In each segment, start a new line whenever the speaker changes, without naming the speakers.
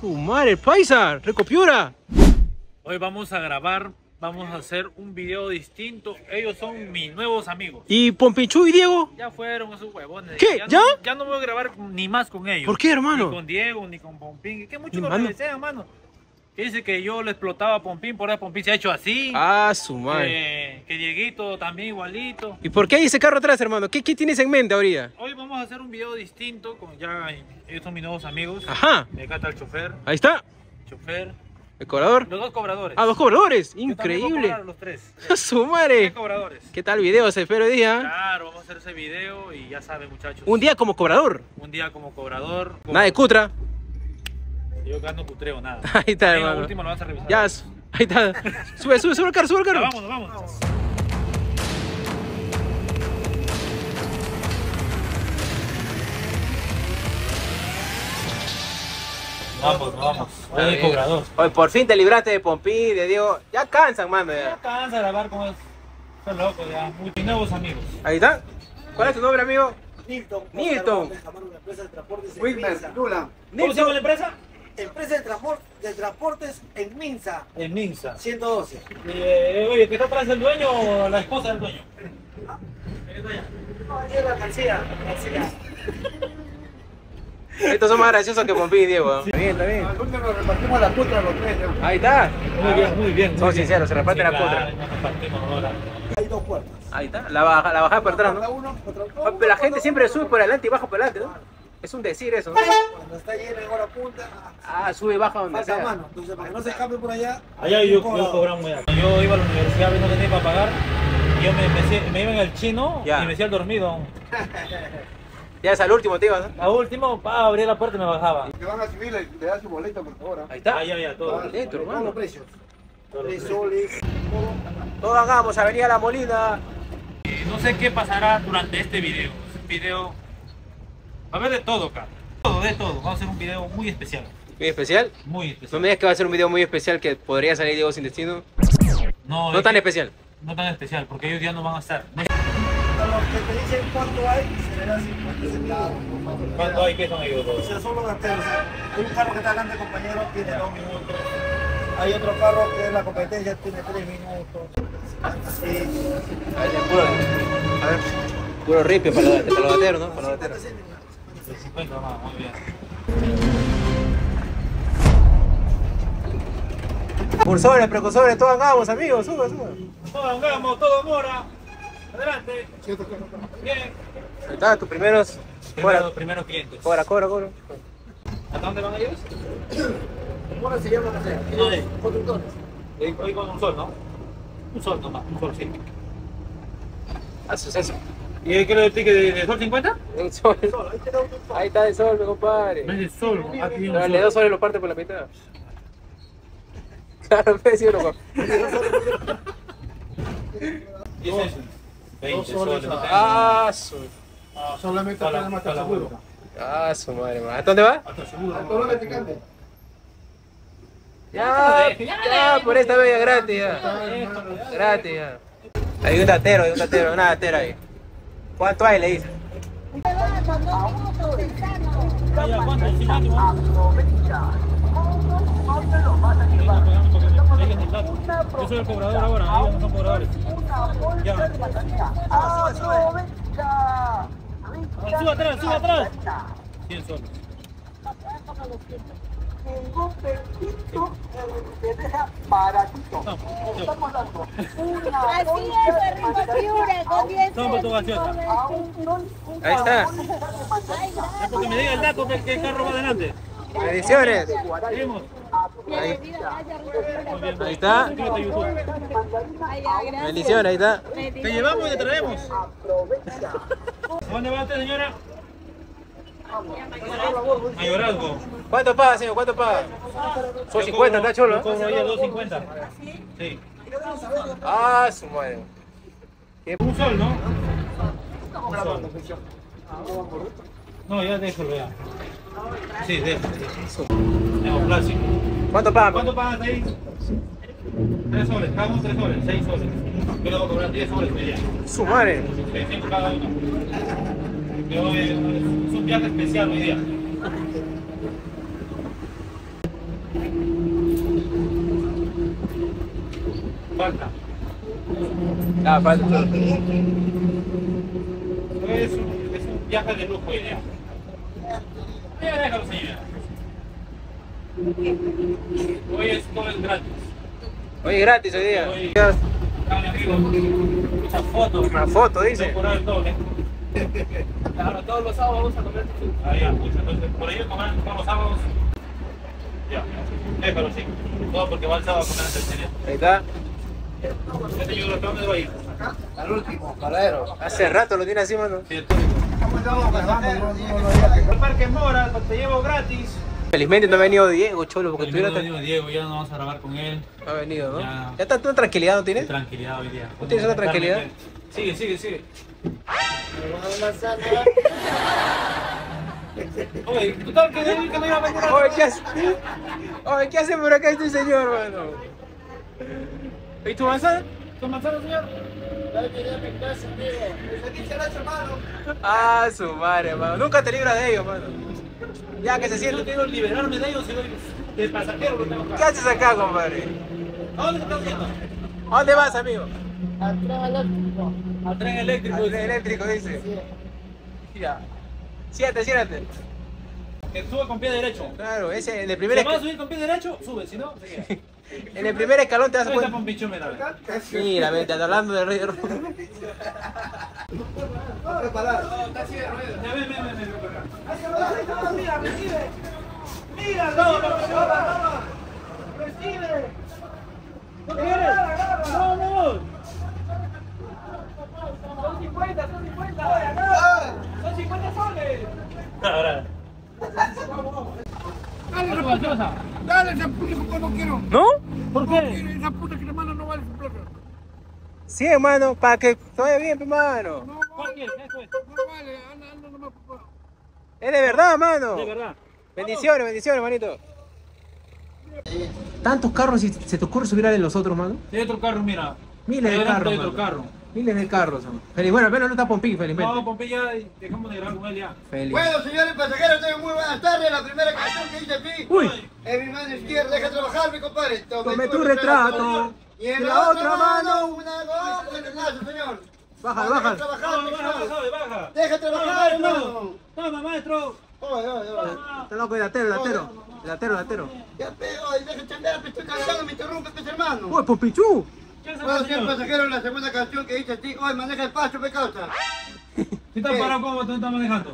Su madre, paisa, recopiura.
Hoy vamos a grabar, vamos a hacer un video distinto. Ellos son mis nuevos amigos.
¿Y Pompinchu y Diego?
Ya fueron esos huevones.
¿Qué?
Ya?
¿Ya?
No, ya no voy a grabar ni más con ellos.
¿Por qué, hermano?
Ni con Diego, ni con Pompín. Que muchos
Hermano.
lo desean, mano. Dice que yo le explotaba a Pompín, por eso Pompín se ha hecho así.
Ah, su madre.
que, que Dieguito también igualito.
¿Y por qué hay ese carro atrás, hermano? ¿Qué, qué tienes en mente ahorita?
Hoy vamos a hacer un video distinto con ya ellos son mis nuevos amigos.
Ajá.
Acá está el chofer,
Ahí está.
chofer,
El cobrador.
los dos cobradores.
Ah, dos cobradores.
Yo también voy a
Increíble.
los tres.
Su
Tres
madre.
cobradores.
¿Qué tal video se espera hoy día?
Claro, vamos a hacer ese video y ya saben muchachos.
Un día como cobrador.
Un día como cobrador. como-
Nada de cutra.
Yo acá no putreo nada.
Ahí está, hermano.
último lo vas a revisar.
Ya, ahí está. Sube, sube, sube el carro, sube el
Ya,
carro.
vámonos. Vamos, vamos. Voy de cobrador.
Hoy por fin te libraste de Pompí, de Diego. Ya cansan, mano.
Ya
ya.
cansa de grabar con esos. Son locos ya. Muy nuevos amigos.
Ahí está. ¿Cuál es tu nombre, amigo?
Nilton.
Nilton.
Minsa.
Lula.
¿Cómo se llama la empresa?
Empresa de, transpor- de transportes en Minsa,
En Minsa.
112.
Eh, oye, ¿que está atrás el dueño o la esposa del dueño?
No, aquí es la alcancía.
Estos son más graciosos que Pompí y Diego. ¿eh? Está bien, está bien.
Nos repartimos la puta los tres. ¿no?
Ahí está.
Muy bien, muy bien.
Son sinceros, se reparten la
cuota.
cuota.
Hay dos puertas.
Ahí está. La baja, la bajada por atrás,
Para
¿no?
uno, otra-
Ah, Pero la gente siempre sube por adelante y baja por adelante, ¿no? Es un decir eso, ¿no?
Cuando está llena en hora punta,
Ah, sube y baja donde sea.
mano. Entonces, para que no se cambie por allá,
Allá yo, yo cobramos ya. Yo iba a la universidad, no tenía para pagar. y Yo me, me, me iba en el chino
Ya.
y me hacía el dormido.
Ya es al último, tío, ¿no?
A último, pa, abría la puerta y me bajaba.
Que van a subir, le, le da su boleto, por favor. ¿ah?
Ahí está.
Ah, ya, ya, todo.
Dentro,
todos
hermano.
los precios. Tres soles, todo.
Todos hagamos, Avenida La Molina.
No sé qué pasará durante este video. Es un video. Va a haber de todo acá. Todo, de todo. Vamos a hacer un video muy especial.
Muy especial.
Muy
No
especial.
me digas que va a ser un video muy especial que podría salir Diego sin destino.
No,
No
es
tan
que-
especial.
No tan especial, porque ellos ya no van a estar. No-
A los que te dicen cuánto hay, se le da 50 centavos.
¿Cuánto hay que son ellos
O
dos?
sea, son los gasteros. O sea, hay un carro que está delante, compañero, tiene dos minutos. Hay otro carro que es la competencia, tiene tres minutos. Así.
A ver, puro, a ver, puro ripio para los, para los gateros, ¿no? Para los gateros.
De 50 más, muy bien.
Cursores, precursores, todos hagamos, amigos. Suba, suba.
Todo vamos, todo mora. Adelante. Bien.
Ahí está, tus primeros.
Primero, primeros clientes.
cobra, cobra, cobra.
¿Hasta dónde van ellos?
¿Cómo se llama? No sé. Conductores.
Hoy, con un sol, ¿no? Un sol nomás, un sol, sí.
A suceso.
¿Y qué le ticket de, de sol 50?
Un sol.
Te un sol.
Ahí está el sol, mi compadre.
No es de sol, aquí un
No, el de dos soles lo parte por la mitad. Claro, me decía loco.
¿Y es eso? 20
Dos soles,
soles. no tengo.
Ah, su.
Solamente tenemos hasta
hola,
seguro.
Ah, su madre. ¿A dónde va?
Hasta seguro.
Al color de picante.
Ya, ya, por esta vez ya gratis, ya. Gratis, ya. Hay un datero, hay un datero, una datera ahí. ¿Cuánto hay? Le dice.
Ya, ¿cuánto? Sí, máximo. Yo soy el cobrador ahora, ellos no son cobradores. Ya. Suba atrás, suba atrás. 100 soles.
Ningún bendito te deja baratito. Estamos dando una
Así es, rico fiure, con 10
Toma tu gaseosa.
a un sol, una
Ahí está.
Ya porque me diga el dato que, el carro va adelante.
Bendiciones.
Seguimos.
Ahí, ahí está. Bendiciones, ahí está.
Te llevamos y te traemos. ¿A dónde va usted, señora? Mayorazgo.
¿Cuánto paga, señor? ¿Cuánto paga? Son 50, está chulo,
Yo cobro
¿eh?
ahí a 2.50. Sí.
Ah, su madre.
Un sol, ¿no? Un sol. No, ya déjalo ya. Sí, déjalo. Neoplástico.
¿Cuánto paga?
¿Cuánto pagas ahí? Tres soles, cada uno tres soles, seis soles. Yo le voy a cobrar 10 soles media.
Su madre.
600 cada uno. Yo, es un viaje especial hoy día. Falta.
Ah, falta.
Es un, es un viaje de lujo idea. Ya déjalo, señora. Hoy es todo es gratis.
Oye, gratis hoy día.
Hoy-. Muchas fotos.
Una foto, dice.
Decorar el doble. Claro, todos los sábados vamos a comer sushi. Ah, ya, mucho. Entonces, por ahí comer todos los sábados. Ya, déjalo así. Todo porque va el sábado a comer en tercería.
Ahí está.
Este yo lo dónde va a ir.
Al último, paladero.
Hace rato lo tiene así, mano.
Sí, entonces.
El
Parque Mora, te llevo gratis.
Felizmente no ha venido Diego, cholo, porque
Porque
tuviera... tan-
Diego, ya no vamos a grabar con él.
No ha venido, ¿no?
Ya.
Ya está toda tranquilidad, ¿no tienes?
Tranquilidad hoy día.
¿Tú tienes una tranquilidad?
Sigue, sigue, sigue. Oye, ¿tú tal que que no iba a venir?
Oye, ¿qué hace? Oye, ¿qué hace por acá este señor, mano? ¿Y tu manzana?
¿Tu manzana, señor?
Ah, su madre, mano. Nunca te libras de ellos, mano. Ya que se
Yo
siente.
quiero liberarme de ellos y doy de pasajero
¿Qué haces acá, compadre?
¿A dónde estás yendo?
¿A dónde vas, amigo?
Al tren eléctrico.
Al
dice.
tren eléctrico, dice. Ya. Siéntate, siéntate.
Que sube con pie derecho.
Claro, ese, en el
Si
primer,
vas a subir con pie derecho, sube, si no, sigue.
en el primer escalón te vas a poner.
con pichón, mira.
Mira, vete, hablando de Rey de Roma.
Ya, ven, ven, ven, ven, ven, acá. Ahora.
Dale esa puta porque no quiero.
¿No?
¿Por qué?
Esa puta que manda no vale su plata.
Sí, hermano, para que vaya bien, hermano.
No
¿Cuál
vale?
¿Qué cuesta?
no vale. Anda, anda nomás, papá.
Es de verdad, mano.
De verdad.
Bendiciones, bendiciones, hermanito. ¿Tantos carros y se te ocurre subir a los otros, mano?
Hay otro carro, mira.
Miles de carros.
Hay otro carro.
Miles de carros. mano. Feliz, bueno, al menos no está Pompín, felizmente.
No, Pompeya, dejamos de grabar con él ya.
Feliz.
Bueno, señores pasajeros, tengan muy buenas tardes. La primera canción que hice aquí.
Uy,
En mi mano izquierda, deja trabajar, mi compadre.
Tomé tu retrato.
Y en la otra mano, una goma de gimnasio, señor.
Baja,
Deja
baja.
trabajar, mi
Baja, baja, baja.
Deja trabajar, hermano.
Toma, maestro.
Oye, oye, oye.
Está loco el latero, el latero. El latero, el latero.
Ya pego, deja chambear, me estoy cansado, me interrumpe, pues, hermano.
Uy, Pompichú.
¿Qué hace
Bueno,
el
señor
señor?
pasajero, la segunda canción que hice aquí. Oye, maneja el paso, me causa.
Si estás parado, ¿cómo te estás manejando?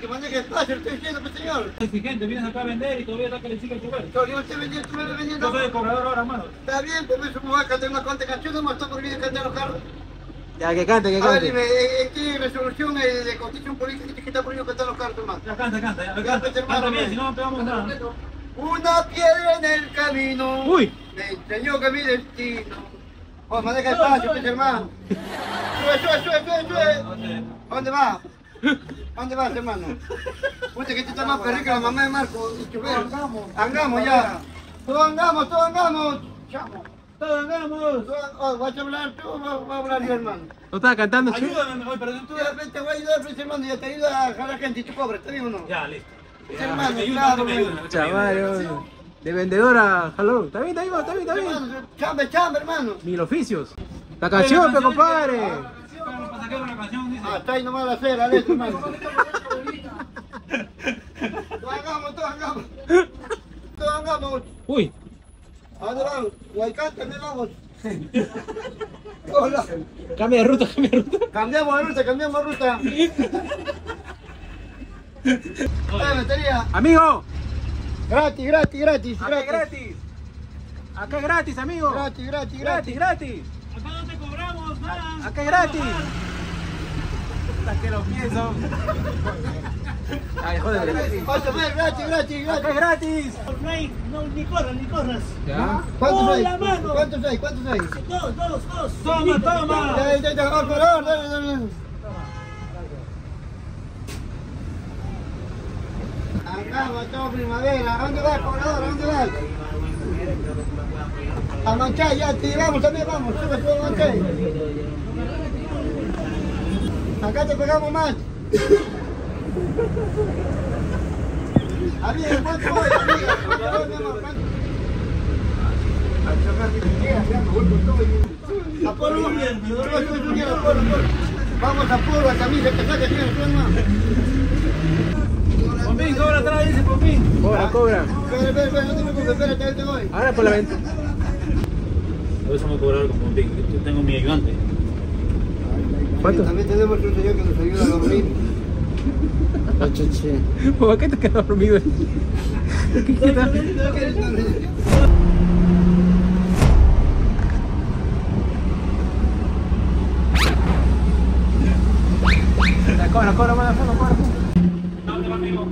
Que maneja el paso, estoy diciendo, pues, señor.
Exigente, vienes acá a vender y todavía estás que le sigue el chofer.
Yo estoy vendiendo, tú me estás vendiendo.
Yo soy el cobrador ahora, mano.
Está bien, pero eso me voy a cantar una cuanta canción, no me está prohibido cantar los carros.
Ya, que cante, que
A ver,
cante.
dime, ¿en en qué resolución eh, de constitución política que está prohibido cantar los carros, hermano?
Ya canta, canta, ya. Canta,
pues,
canta bien,
me-
si no no pegamos nada.
Una piedra en el camino.
Uy.
Me enseñó que mi destino. Oh, maneja el paso, pues, hermano. Sube, sube, sube, sube, sube. ¿A ¿Dónde vas? ¿A ¿Dónde vas, hermano? Puta, que tú estás más perrico que la mamá de Marco. y chofer. Angamos ya. Todos angamos, todos angamos. Chamo.
Todos andamos.
Oh, ¿Vas a hablar tú vas a hablar yo, hermano?
¿No estaba cantando?
Ayúdame mejor, pero tú...
Tú de repente voy a ayudar, pues, hermano, y te ayuda a jalar gente y tú cobras, ¿está bien o no?
Ya, listo.
Pues,
Ya,
hermano, claro,
Chaval. De vendedora, jalón. Está bien, está bien, está bien, está bien.
Hermano, chamba, chamba, hermano.
Mil oficios. La canción, pe, compadre.
La canción dice...
Ah, está ahí nomás la cera, leche, hermano. Todos hagamos, todos hagamos. Todos hagamos.
Uy,
¿A dónde vamos? Huaycán, me vamos. Hola.
cambia de ruta, cambia de ruta.
Cambiamos de ruta, cambiamos de ruta.
Amigo,
Gratis, gratis, gratis,
acá es
gratis.
gratis. Acá es gratis, amigo.
Gratis, gratis,
Gratis,
gratis.
gratis.
Acá no te cobramos nada.
Acá es gratis. Hasta que los pies son. Ay.
Ocho mil, gratis, gratis,
Acá es
gratis.
gratis.
No, ni corras, ni corras.
Ya.
¿Cuántos hay?
Mano.
¿Cuántos hay? ¿Cuántos hay?
Dos, dos, dos.
Toma, toma.
Dale, dale. Hagamos todo primavera. ¿A dónde vas, cobrador? ¿A dónde vas? A Manchay, ya, te llevamos también, vamos. Sube, sube a Manchay. Acá te pegamos más. Amiga, ¿cuánto voy. Apolo, sube, Apolo, Apolo. Vamos a Apolo, a camisa, que saca, tiene el
Pompín, cobra atrás, dice Pompín.
Cobra, cobra.
Espera, espera, espera, no te preocupes, espérate, ahí te voy.
Ahora por la venta.
A veces me cobrar con Pompín, yo tengo mi ayudante.
¿Cuánto?
También tenemos un señor que nos ayuda a dormir.
¿Por qué te quedas dormido? ¿Qué queda? Cobra, cobra, manda fondo, cobra.
¿Dónde va, amigo?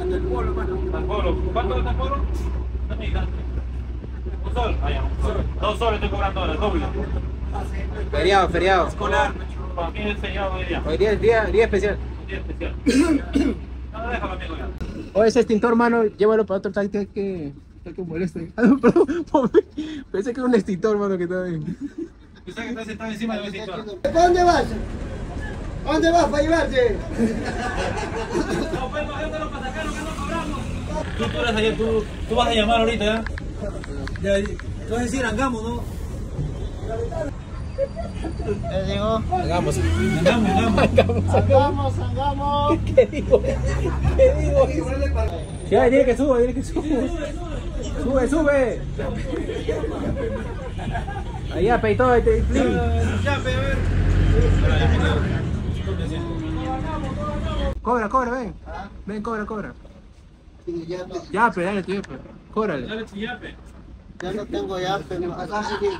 Hasta el polo, mano. ¿Al polo? ¿Cuánto está el polo? Una amiga. Un sol, vaya, un sol. Dos soles estoy cobrando ahora, doble.
Feriado, feriado.
Escolar, para mí es feriado hoy día.
Hoy día es día, día especial.
Día especial. No, déjalo, amigo, ya.
O ese extintor, mano, llévalo para otro sitio que. Está que molesta. Ah, no, perdón, pobre. Pensé que era un extintor, mano, que estaba ahí.
Pensé que está sentado encima del extintor.
¿Para dónde vas? ¿A dónde vas para llevarte?
No, pues, cogértelo para sacarlo, que no cobramos. Tú, tú, eres ayer, tú, tú vas a llamar ahorita, ¿ya? Ya, tú vas a decir, hagamos, ¿no?
Te digo,
Hagamos.
Hagamos, hagamos.
hagamos, hagamos.
¿Qué digo? ¿Qué digo? Ya, dile que sube, dile que sube. Sube, sube. Allá, peito, este, please.
Ya, pe, a ver.
Cobra, cobra, ven. Ven, cobra, cobra.
Ya,
Ya, pe, dale, tío, pe. Cóbrale.
Dale, chillape.
ya no tengo yape, no. Así que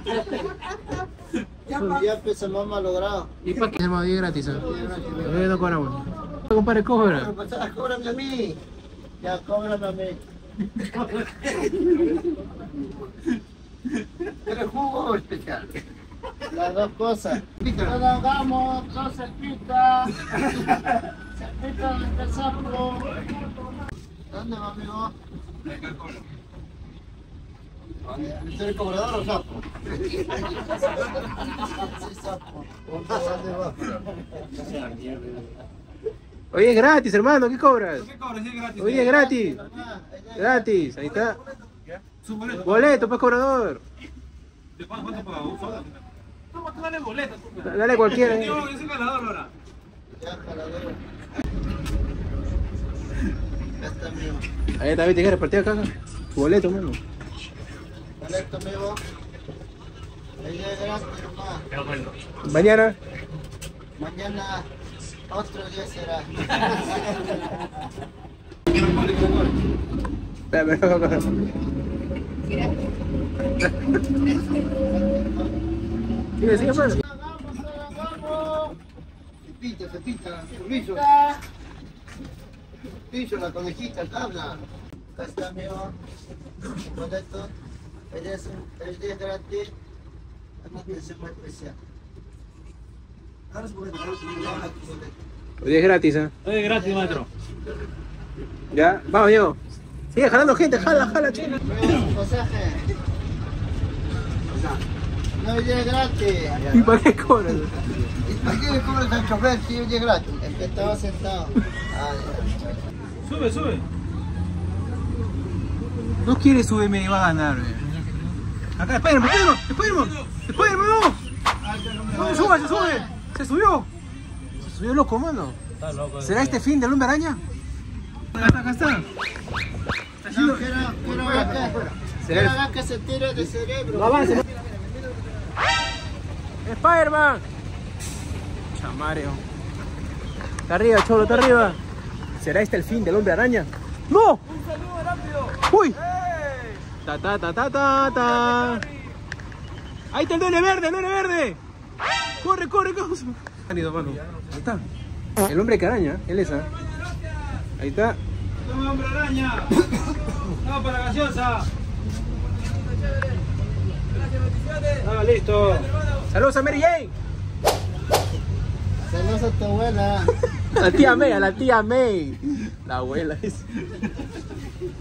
yape se me ha malogrado.
¿Y para qué? Tenemos 10 gratis, ¿eh? Eh, no cobramos. Compadre, cobra.
Pero, pues, Cóbrame a mí. Ya, cóbrame a mí. ¿Quieres jugo especial? Las dos cosas. Nos hagamos dos cerquitas. Cerquitas de sapo. ¿Dónde va, amigo? ¿Eres el cobrador o sapo? Sí, sapo. ¿Dónde va?
Oye, es gratis, hermano, ¿qué cobras?
¿Qué cobras? Es gratis.
Oye, es gratis. Gratis, ahí está.
Su boleto.
Boleto, pues cobrador.
¿De cuánto, pagas? ¿Un solo? No, tú dale boleto.
Dale cualquiera. eh.
Yo, yo soy ganador ahora.
Ya, caladero. Está, amigo.
También tienes que repartir acá. Tu boleto, mano.
Boleto, amigo. Ahí nomás.
Mañana.
Mañana otro día será.
Sigue, sigue.
Se pinta, se pinta. Piso, la conejita, tabla. Acá está, amigo. Boleto. El día es, el día es gratis. Además, se fue especial. Ahora es boleto, ahora es boleto. ahora es.
Hoy es gratis, ¿eh?
Es gratis, maestro.
Ya, vamos, Diego. Sigue jalando gente, jala, jala.
Amigo, pasaje. No, hoy día es gratis.
¿Y para qué cobras?
¿Y para qué le cobras al chofer si hoy día es gratis? El que estaba sentado. Ah, ya.
Sube, sube.
No quiere subirme y va a ganar, güey. Acá, espérenme, espérenme, espérenme, espérenme, no. No, sube, se sube. Se subió. Se subió loco, mano.
Loco.
¿Será este fin del hombre araña? Acá está, acá está.
No, quiero, quiero que, quiero ver que se tire de cerebro.
No avance. Spider-Man. Chamario. Está arriba, cholo, está arriba. ¿Será este el fin del hombre araña? ¡No! ¡Un saludo rápido! ¡Uy! Ta ta ta ta ta ta. Ahí está el duende verde, el duende verde. Corre, corre, corre. Han ido, mano. Ahí está. El hombre que araña, él es, ¿ah? Ahí está.
Toma, hombre araña. Vamos para la gaseosa. Ah, listo.
Saludos a Mary Jane.
Saludos a tu abuela.
La tía May, a la tía May. La abuela es.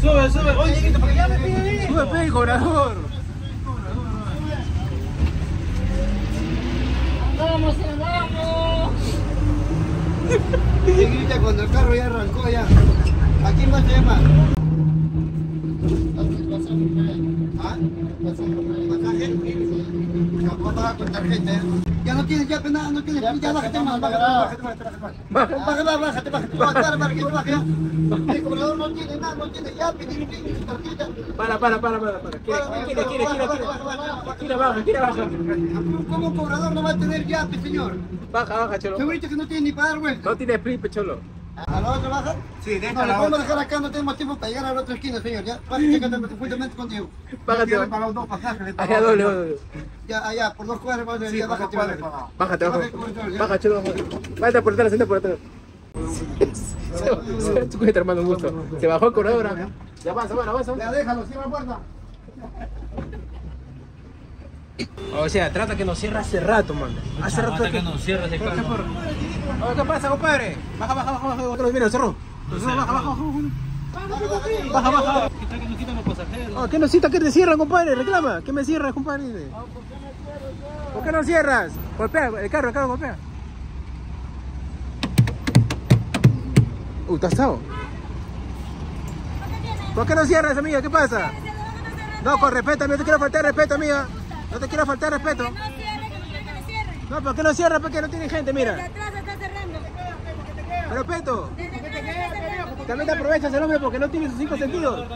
Sube, sube. Oye, chiquito, para allá me pide. Eh.
Sube, cobrador.
Vamos, vamos. Se grita cuando el carro ya arrancó ya. ¿Ah? ¿A quién más llama? ¿Ah? Acá con. ¿eh? Ya no tienes ya nada, no tienes. Ya bájate más, bájate, bájate, bájate, bájate. Bájate, bájate, bájate, bájate. Para, para, que baje ya. El cobrador no tiene nada, no tiene ya, tiene tiene su tarjeta.
Para, para, para, para, para. Quiere, quiere. Quiere, baja, baja.
¿Cómo cobrador no va a tener ya, señor?
Baja, baja, cholo.
Segurito que no tiene ni para dar vuelta.
No tiene split, cholo.
¿A la otra baja?
Sí,
No, le podemos dejar acá, no tenemos tiempo para llegar a la otra esquina, señor. Ya, bájate que te justamente contigo.
Bájate.
Ya para los dos pasajes.
Allá doble, doble.
Ya, allá, por dos cuadras, vamos a decir, bájate. bájate.
Bájate, baja.
Bájate.
Baja, baja. Váyate por atrás, siente por atrás. Se- se- Tu cuenta, hermano, un gusto. Se bajó el corredor. ¿ah? Ya avanza, bueno, avanza.
Ya, déjalo, cierra la puerta.
O sea, trata que nos cierra hace rato, man. Hace rato
Hasta que nos
¿Qué,
carro.
por- ¿Qué pasa, compadre? Baja, baja, baja, baja. Otro, mira, cerró. Baja, baja, baja. Baja, baja.
Quita que nos quitan los pasajeros.
Oh, ¿Qué necesita que te cierran, compadre? Reclama. ¿Qué me cierras, compadre? ¿Por qué no cierras? Golpea, el carro, el carro golpea. Uy, ¿te has estado? ¿Por qué no cierras, amiga? ¿Qué pasa? No, con respeto, no te quiero faltar respeto, amiga. No te quiero faltar respeto.
No cierre, que no quiere que le cierre.
No, ¿por qué no cierras? Porque no tiene gente, mira.
atrás está cerrando.
Respeto.
Desde.
También te aprovechas el hombre porque no tiene sus cinco sentidos.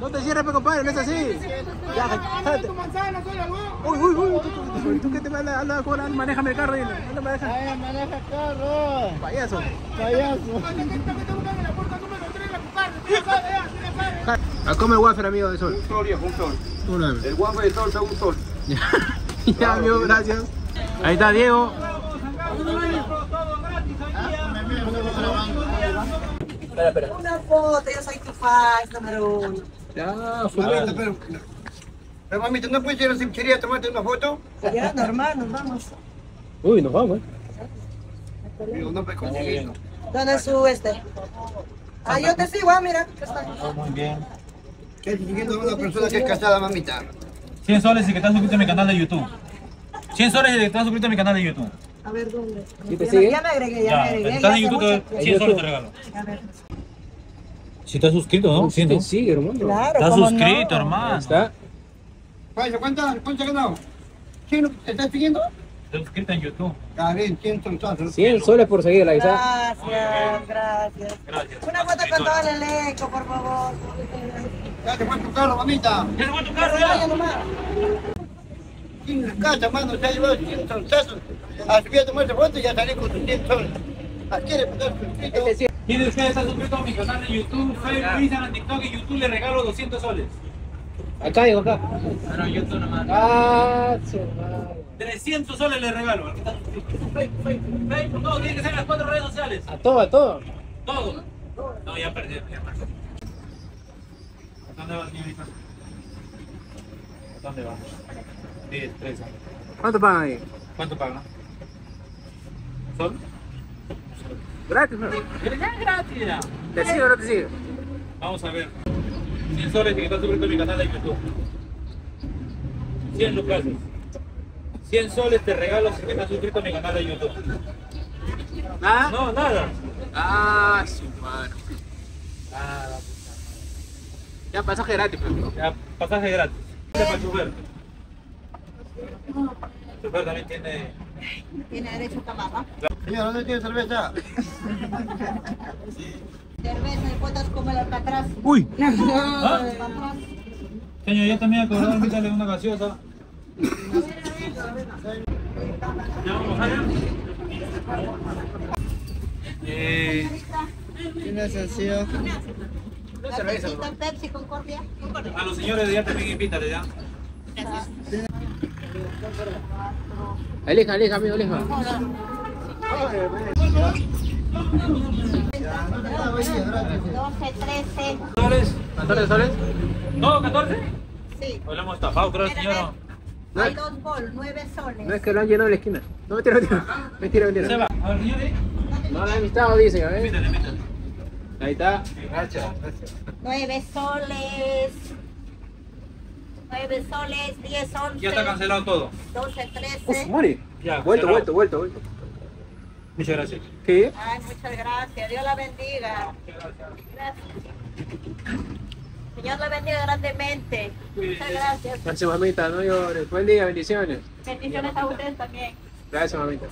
No te cierres, pe, compadre, no es así. Ya. Uy, uy, uy. ¿Tú, qué te mandas? Anda, anda, manéjame el carro. Anda, anda, maneja.
maneja carro.
Payaso.
Payaso.
A come wafer, amigo de sol.
Un sol, viejo, un sol. El wafer de sol está un sol.
Ya, amigo, gracias. Ahí está Diego. Espera, espera.
Una foto, yo soy tu fan, número uno.
Ya,
Mamita, pero... Pero mamita, ¿no puedes ir a la tomarte una foto?
Ya, normal, nos vamos.
Uy, nos vamos, eh.
No conseguir.
¿Dónde es su este? Ah, yo te sigo, ah, mira. está.
Muy bien.
¿Qué estás siguiendo a una persona que es casada, mamita?
100 soles y que estás suscrito a mi canal de YouTube. 100 soles y que estás suscrito a mi canal de YouTube.
A ver, ¿dónde?
¿Sí te
Ya,
sigue?
ya me agregué, ya,
Ya,
me agregué.
si estás en YouTube,
mucho
te-
que-
100 soles te regalo.
A ver.
Si estás suscrito, ¿no? Sí, ¿no?
Sí, hermano.
Claro,
Estás
¿cómo
suscrito,
no?
hermano.
Está.
Vaya, ¿cuántas cuántas has ganado? ¿Quién te estás siguiendo?
Estás suscrito en YouTube.
Ah, bien, ¿quién son todos?
100 soles por seguirla, quizá.
Gracias, gracias.
Gracias.
Una foto con todo el elenco, por favor.
Ya te fue tu carro, mamita.
¿Ya se fue tu carro
Vaya
ya?
nomás.
¿Quién la casa, mano? Se ha llevado 100 soltazos. Ah, subí a tomarse foto y ya salí con sus 100 soles. Ah, ¿quiere estar suscrito?
¿Quién de ustedes está suscrito a mi canal de YouTube, Facebook, Instagram, TikTok y YouTube? Le regalo 200 soles.
Acá, digo, acá.
Pero YouTube nomás.
Ah, su madre.
300 soles le regalo. Facebook, Facebook, Facebook, todo. Tiene que ser en las cuatro redes sociales.
A todo, a todo.
Todo. No, ya perdí. Ya perdí. ¿Dónde va, señorita? ¿Dónde va? Sí, tres.
¿Cuánto pagan ahí?
¿Cuánto pagan? ¿Sol?
Gratis, ¿no?
Ya gratis ya.
¿Te sigue o no te sigue?
Vamos a ver. 100 soles y que está suscrito a mi canal de YouTube. 100 lucas. 100 soles te regalo si que estás suscrito a mi canal de YouTube.
¿Nada?
No, nada.
Ah, su madre.
Nada.
Ya pasaje gratis, pero.
Ya, pasaje gratis. Para el chofer. El chofer también tiene.
Tiene derecho a tomar, ¿no?
Señor, ¿dónde tiene cerveza?
Cerveza y puedas comer alcatraz.
Uy.
¿Ah?
Alcatraz.
Señor, ya también acordado invítale una gaseosa. Ya vamos a ver. Eh,
Tiene sencillo.
La Pepsi, Pepsi Concordia. Concordia.
a los señores de allá también invítale ya.
Elija, elija, amigo, elija.
12, 13.
¿Soles?
¿14 soles?
¿No? ¿14?
Sí.
Hoy lo hemos estafado, creo, señor.
Hay dos bol, 9 soles.
No es que lo han llenado en la esquina. No, mentira, mentira. Mentira,
Se
mentira.
va. A ver, señor, ¿eh?
No la he invitado, dice, a ver.
Invítale, invítale.
Ahí está.
Gracias, gracias.
9 soles. 9 soles, 10, 11.
Ya está cancelado todo.
12,
Uf,
13.
Mori.
Ya,
Vuelto, vuelto, vuelto, vuelto.
Muchas gracias.
¿Qué?
Ay, muchas gracias. Dios la bendiga. Gracias. Señor le bendiga grandemente. Muchas gracias.
Gracias, mamita, no llores. Buen día, bendiciones.
Bendiciones a ustedes también.
Gracias, mamita.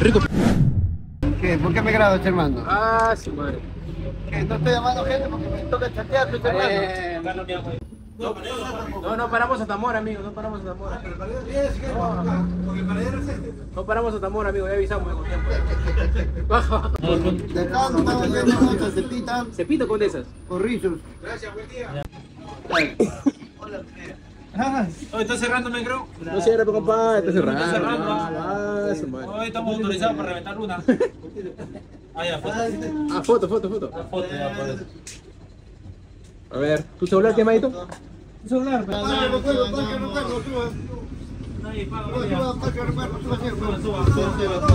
Rico.
¿Qué? ¿Por qué me grabas, hermano?
Ah, su madre.
Que no estoy llamando gente porque me toca chatear, pues, hermano.
Eh, no, no paramos a Zamora, amigo. No paramos a Zamora. No paramos a Zamora, amigo. Ya avisamos con tiempo. Baja.
De acá no estamos viendo notas, se pitan
Cepito con esas.
por rizos.
Hoy está cerrándome, creo.
No cierra, pe, compadre. Está
cerrando,
Ah.
Hoy estamos autorizados para reventar una. Ah, ya, foto.
Ah, foto, foto, foto.
La foto, ya, por eso.
A ver, ¿tu celular qué, Maito?
Celular,
suba, suba, suba.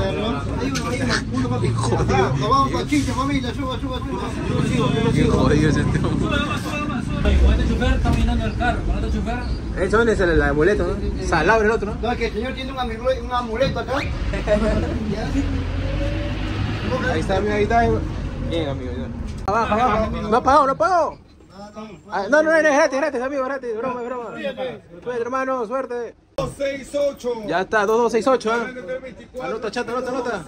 Hay uno, hay uno, uno, papi. Acá, Nos vamos para Chicha, familia, suba, suba, suba.
Qué jodido es este.
Sube sube sube. Con este chofer el carro. Con este chofer.
Eso es el, el amuleto, ¿no? Salado el otro, ¿no?
No, es que el señor tiene un amuleto, un amuleto acá.
Ahí está, amigo, ahí está. Bien, amigo. ya. Baja, baja. No ha pagado, no ha pagado. Ah, no, no, no, es gratis, gratis, amigo, gratis. Broma, broma. Suerte, hermano, suerte.
268.
Ya está, 2268, ¿ah? Anota, chata, anota, anota.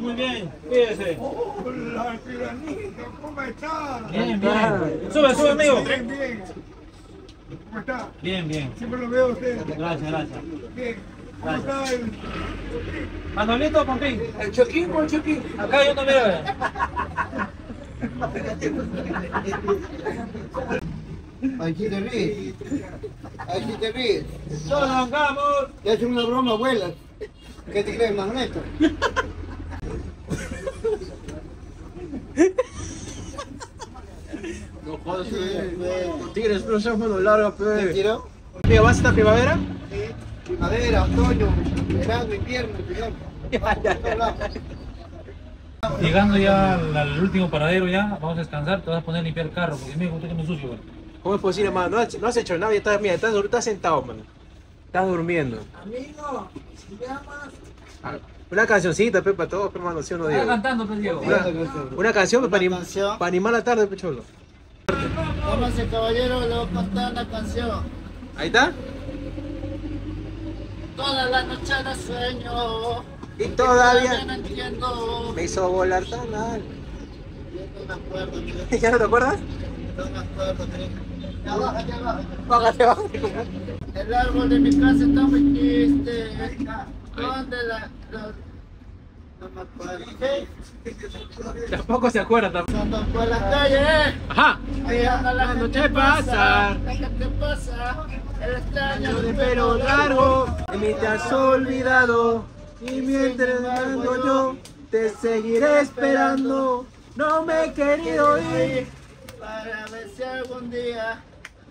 Muy bien, fíjese.
Hola, piranito, ¿cómo estás?
Bien, bien. Sube, sube, amigo.
Bien, bien. ¿Cómo está?
Bien, bien.
Siempre lo veo a usted.
Gracias, gracias.
Bien. ¿Cómo está el
Manolito, Pompín.
El choquín, el choquín.
Acá yo no miro.
Ahí sí te ríes. Sí te ríes.
Todos arrancamos.
Te hacen una broma, abuelas. ¿Qué te crees, magneto?
No jodas, Tigres, no seas mano larga,
¿Te
pe.
tiró?
Amigo, ¿vas esta primavera?
Primavera, otoño, verano, invierno, señor.
Llegando ya al, al último paradero ya, vamos a descansar, te vas a poner a limpiar el carro, porque mira, usted que me sucio, güey.
¿Cómo es posible, mano? No has, no has hecho nada y estás, mira, estás, estás sentado, mano. Estás durmiendo.
Amigo, si llamas.
Ah, Una cancioncita, pe, para todos, pe, hermano, ¿sí o no,
Está
Diego?
cantando, pues, Diego.
Una, una canción, pe, para, anim- para animar la tarde, pecholo.
Damas y caballeros, le voy a cantar una canción.
Ahí está.
Toda la noche no sueño.
Y todavía
no entiendo.
me hizo volar tan alto.
Yo no me acuerdo.
¿Ya no te acuerdas?
No me acuerdo. Ya baja, ya baja.
Bájate, bájate.
El árbol de mi casa está muy triste. ¿Dónde la.? la- No me acuerdo.
Tampoco se acuerda tampoco.
Por la calle.
Ajá.
Ahí anda la gente
te pasa.
La gente pasa. El extraño
de pelo largo, de mí te has olvidado. Y mientras ando yo, te seguiré esperando. No me he querido ir.
Para ver si algún día.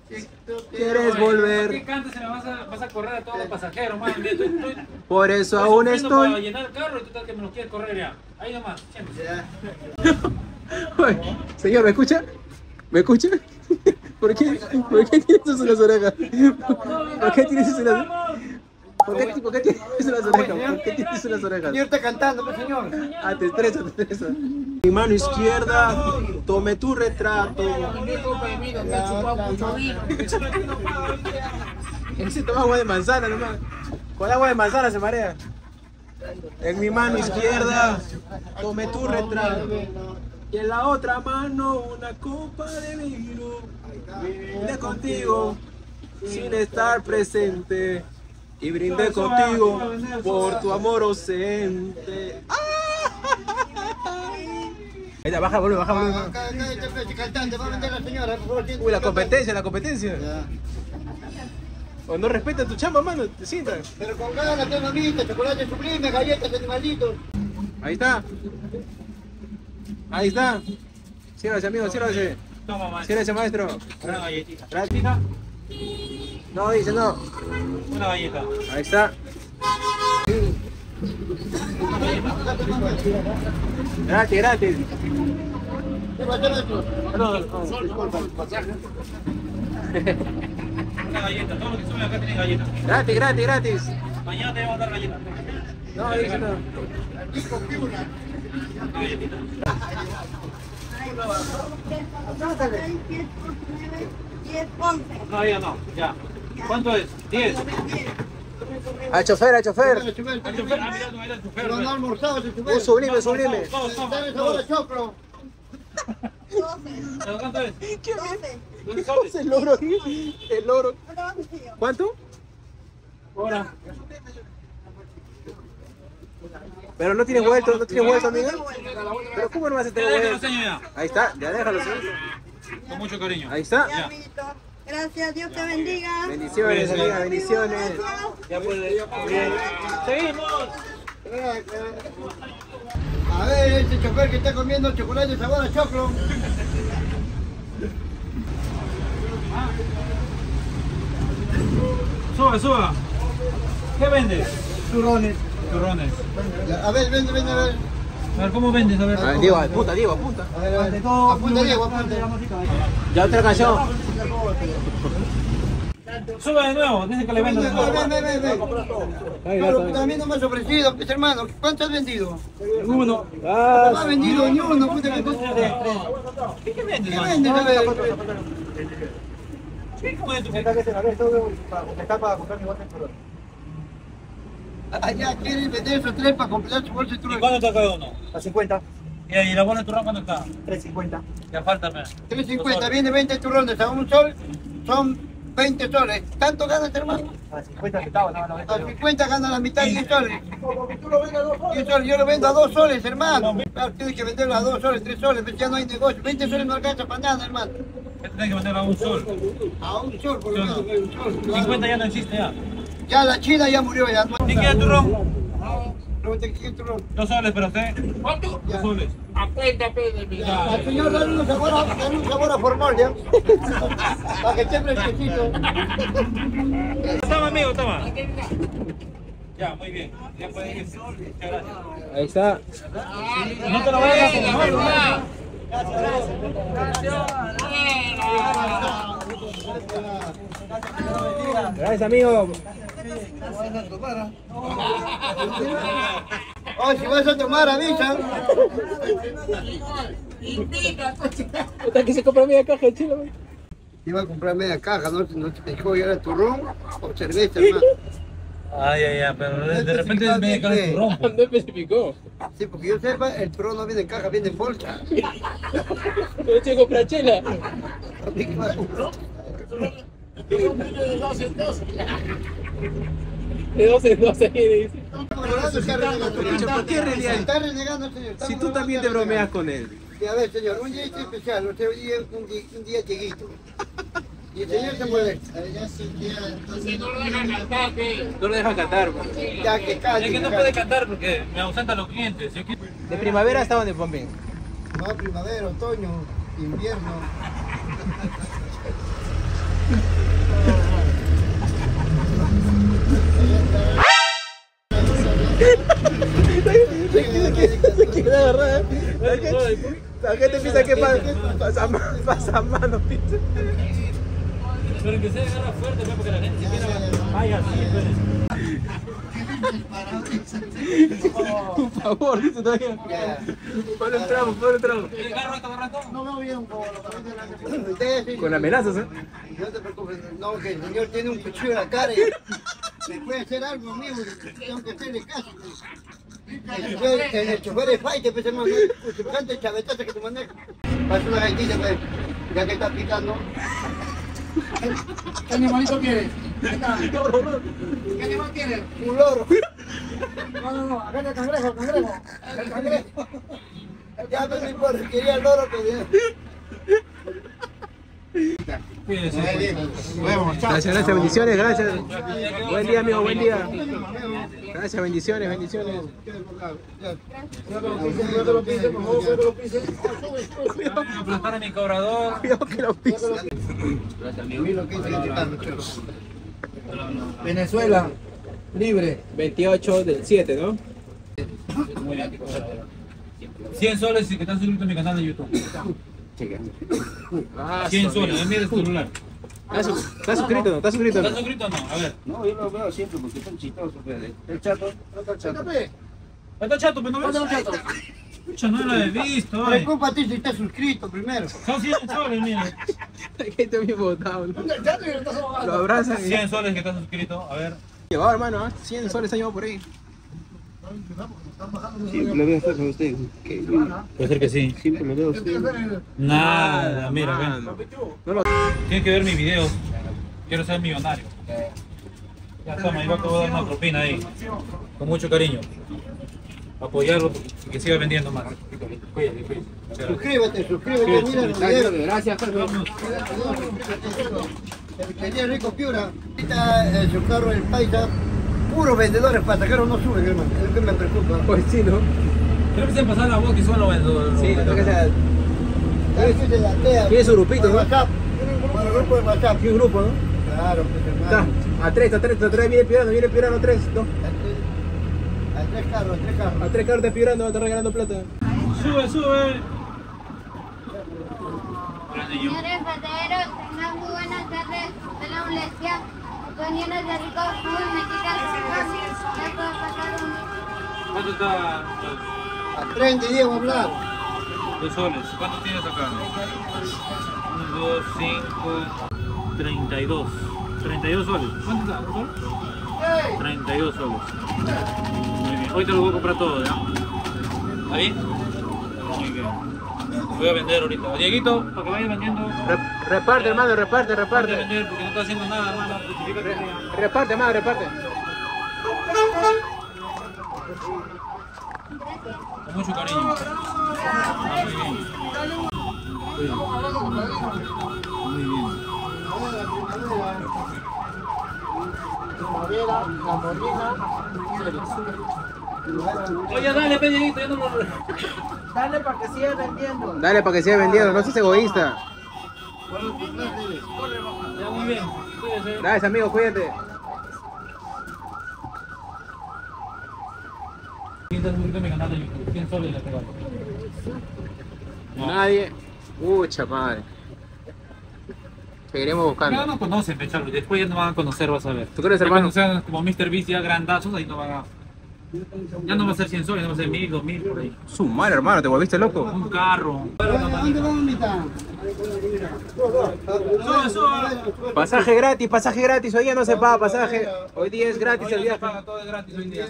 Si tú
¿Quieres
¿Qué
volver?
cantas? Se me vas a, vas a correr a todos los pasajeros, man. Mira, estoy, estoy,
Por eso
estoy
aún
Para
estoy.
llenar el carro y tú tal que me lo quieres correr ya. Ahí nomás, siempre.
Ya.
Oye, Señor, ¿me escucha? ¿Me escucha? ¿Por qué, ¿Por qué tienes eso en las orejas? ¿Por qué tienes eso en las orejas? ¿Por qué, por qué tienes las orejas? ¿Por qué tienes las orejas?
Cantando, pues señor.
Ah, te estresa, te estresa. Mi mano izquierda, tome tu retrato. Toma agua de manzana nomás. Con agua de manzana se marea. En mi mano izquierda, tome tu retrato. Y en la otra mano, una copa de vino. Brindé contigo, sin estar presente. Y brindé contigo por tu amor ausente. Ahí baja, volumen, baja, volumen.
Acá, acá está el cantante, va a vender la señora, por favor.
Uy, la competencia, la competencia. O no respeta tu chamba, mano, te sientas.
Pero con ganas, tengo mamita, chocolate sublime, galletas, animalitos.
Ahí está. Ahí está. Ciérrase, amigo, ciérrase.
Toma, man.
Ciérrase, maestro.
Una galletita.
Gracias. No, dice no.
Una galleta.
Ahí está. Gratis, gratis.
¿Qué pasó, maestro?
Una galleta. Todo lo que sube acá tiene galleta.
Gratis, gratis, gratis.
Mañana te vamos a dar galleta.
No, ahí está.
No, ya no, ya. ¿Cuánto es? 10.
Al chofer, al chofer.
Al chofer, ah, mira, no era el chofer.
Pero no
¿no?
almorzado, ese chofer.
Un sublime, sublime.
Dame sabor a choclo.
¿Pero ¿Cuánto es? ¿Dos soles?
El loro. El loro. ¿Cuánto?
Ahora.
Pero no tiene vuelto, no tiene vuelto, amiga. Pero ¿cómo no vas a
Ya
tener
déjalo,
vuelto?
señor.
Ahí está, ya déjalo, sí.
Con mucho cariño.
Ahí está.
Ya.
Gracias, Dios te bendiga.
Bendiciones, amiga, bendiciones.
Ya puede. Bien. Seguimos.
A ver, ese chofer que está comiendo chocolate sabor a choclo.
Suba, suba. ¿Qué vendes?
Turrones.
Turrones.
A ver, vende, vende, a ver.
A ver, ¿cómo vendes? A ver.
A ver, Diego, apunta, Diego, apunta.
A ver, a ver. Apunta, Diego, apunta.
Ya otra canción.
Sube de nuevo. Dice que le vendo de
Ven, ven, ven, ven, también no me has ofrecido, pues hermano. ¿Cuánto has vendido?
Uno.
No has vendido ni uno, puta que tú.
¿Qué vendes?
¿Qué vendes? A ver.
¿Cómo es tu
Allá quieren vender esos tres para completar su bolsa de
¿Y
turrón.
cuánto está cada uno?
A 50,
¿Y ahí la bola de turrón cuánto está?
350.
Ya falta, me.
350, viene 20 turrones a un sol, son 20 soles. ¿Tanto ganas, hermano?
A 50 centavos, no, no,
A 50 gana la mitad, 10 soles. 10 soles, yo lo vendo a 2 soles, hermano. Claro, tienes que venderlo a 2 soles, 3 soles, pero ya no hay negocio. 20 soles no alcanza para nada, hermano.
¿Qué tenés que vender a un sol?
A un sol, por lo menos. un sol, claro.
50 ya no existe ya.
Ya la China ya murió, ya. no-
¿Ni quiere turrón?
Pregúntale, ¿qué turrón?
Dos soles, pero usted. ¿Cuánto? Dos soles.
Al señor dale un sabor a, dale un sabor a formol, ¿ya? Para que esté fresquecito.
Toma, amigo, toma. Ya, muy bien. Ya puede ir. Muchas gracias.
Ahí está.
No te lo vayas a comer, ¿no?
Gracias, amigo.
Oh, si vas a tomar, avisa.
Puta que se compra media caja de chilo.
Iba a comprar media caja, no, no te dejó ya era turrón o cerveza, hermano.
Ay, ay, ay, pero de, de repente es media cara de turrón. pues.
No especificó.
Sí, porque yo sepa, el turrón no viene en caja, viene en bolsa.
Pero se compra chela. De 12 en 12 dice. ¿por qué renegando?
Está renegando, señor.
Si tú también te bromeas con él.
A ver, señor, un día es especial, usted hoy día es un día, un día lleguito. Y el señor se molesta.
No lo dejan cantar. pues.
Ya que calle.
Es que no puede cantar porque me ausentan los clientes.
De primavera hasta donde Pompen.
No, primavera, otoño, invierno.
La gente, piensa que pasa, pasa, ma- pasa mano.
Pero que se agarra fuerte, pues, porque la gente se quiera. Ay, así, pues.
Por favor, dice todavía. Ponle un tramo, ponle un tramo.
¿El carro está agarrando?
No, no, bien.
Con amenazas, ¿eh?
No te preocupes, no, que el señor tiene un cuchillo en la cara y me puede hacer algo, amigo, tengo que hacerle caso. pues. El chofer, chofer es fight, pues hermano, el semejante chavetazo que te maneja. Pasa una pues, ya que está picando. ¿Qué animalito quieres? ¿Qué animal quieres? Un loro. No, no, no, acá el cangrejo, el cangrejo. El cangrejo. Ya, no importa, quería el loro, pues.
Gracias, gracias, bendiciones, gracias. Buen día, amigo, buen día. Gracias, bendiciones, bendiciones.
A mi cobrador.
Cuidado que lo pisa.
Venezuela, libre.
28 del 7, ¿no?
100 soles y que estás suscrito a mi canal de YouTube.
Ah,
100 soles, mira el celular.
¿Estás estás suscrito o no? ¿Estás suscrito o no?
¿Estás suscrito o no? A ver.
No, yo lo veo siempre porque son chistosos. pero El chato, no está el chato.
Ahí está chato, pero no ves.
chato?
Pucha, no lo he visto.
ti si estás suscrito primero.
Son 100 soles, mira.
Que te había botado. ¿no? Lo abrazan y
100 soles que estás suscrito. A ver.
llevado, hermano. ¿ah? 100 soles ha llevado por ahí.
Siempre lo veo estar con usted. Que-
Puede ser que sí.
Siempre lo veo a usted.
Nada, mira, ven.
Mano.
Tienes que ver mis videos. Quiero ser millonario. Ya estamos, ahí va a dar una propina ahí. Con mucho cariño. Apoyarlo y que siga vendiendo más. Cuídate, cuídate.
Suscríbete, suscríbete, mira los videos.
Gracias,
Vamos.
Quería rico Piura. Ahorita eh, su carro el paisa, puros vendedores pasajeros no suben, hermano. Es lo que me preocupa.
Pues sí, ¿no?
Creo que se pasar la voz que son los vendedores.
Sí, creo que sea. Tiene su grupito, ¿no?
WhatsApp. El grupo de WhatsApp.
Aquí un grupo, ¿no?
Claro, pues
Está. A tres, a tres, a tres, viene piorando, viene piorando a tres. No.
A tres- carros, a tres carros.
A tres carros te piorando, está regalando plata.
Sube, sube.
Señores pasajeros, tengan muy buenas tardes. Soy la molestia. Llenos de ricos jugos mexicanos. Ya puedo sacar un...
¿Cuánto está?
A 30 y Diego hablar.
Dos soles. ¿Cuánto tienes acá? Uno, dos, cinco, treinta y dos. Treinta y dos soles. ¿Cuánto está? ¿Un sol? Treinta y dos soles. Muy bien. Hoy te lo voy a comprar todo, ¿ya? ¿Está bien? Muy bien. Voy a vender ahorita. Dieguito, para que vaya vendiendo.
Re- reparte, hermano, reparte, reparte.
vender porque no está haciendo nada, hermano.
Reparte, hermano, reparte.
Con mucho cariño. Ah, muy bien. Muy bien. Oye, dale, Pedrito, ya no lo...
Dale para que siga vendiendo.
Dale para que siga vendiendo, no seas egoísta.
Ya, muy bien. Cuídese.
Gracias, amigo, cuídate.
Piensa suscribirte a mi canal de YouTube. 100 soles le regalo.
Nadie. Mucha madre. Seguiremos
Ya
buscando.
no conocen, Pechalo. Después ya no van a conocer, vas a ver.
¿Tú crees,
Ya
hermano?
Cuando sean como Mr. Beast ya grandazos, ahí no van a... Ya no va a ser 100 soles, ya va a ser 1000, 2000 por ahí.
Su madre, hermano, te volviste loco.
Un carro.
¿Dónde vamos, mitad?
Sube, sube.
Pasaje gratis, pasaje gratis. Hoy día no se paga pasaje. Hoy día es gratis el
no
viaje.
todo es gratis hoy día.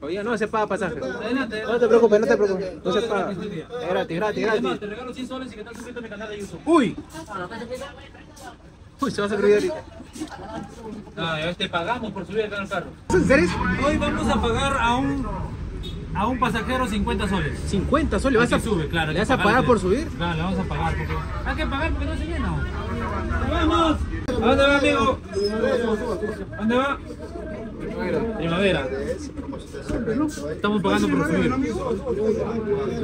Hoy día no se paga pasaje. No te preocupes, no te preocupes. No se paga. Es gratis, gratis, gratis.
te regalo 100 soles y que estás suscrito a mi canal de YouTube.
Uy. Uy, se va a suscribir ahorita.
Ah, ya te pagamos por subir acá en el carro.
¿En serio?
Hoy vamos a pagar a un a un pasajero 50 soles.
50 soles. ¿Vas a,
sube, claro.
¿Le vas a pagar por subir?
Claro, le vamos a pagar porque hay que pagar porque no se llena. ¡Vamos! ¿A dónde va, amigo? ¿A dónde va? Primavera. Estamos pagando por subir.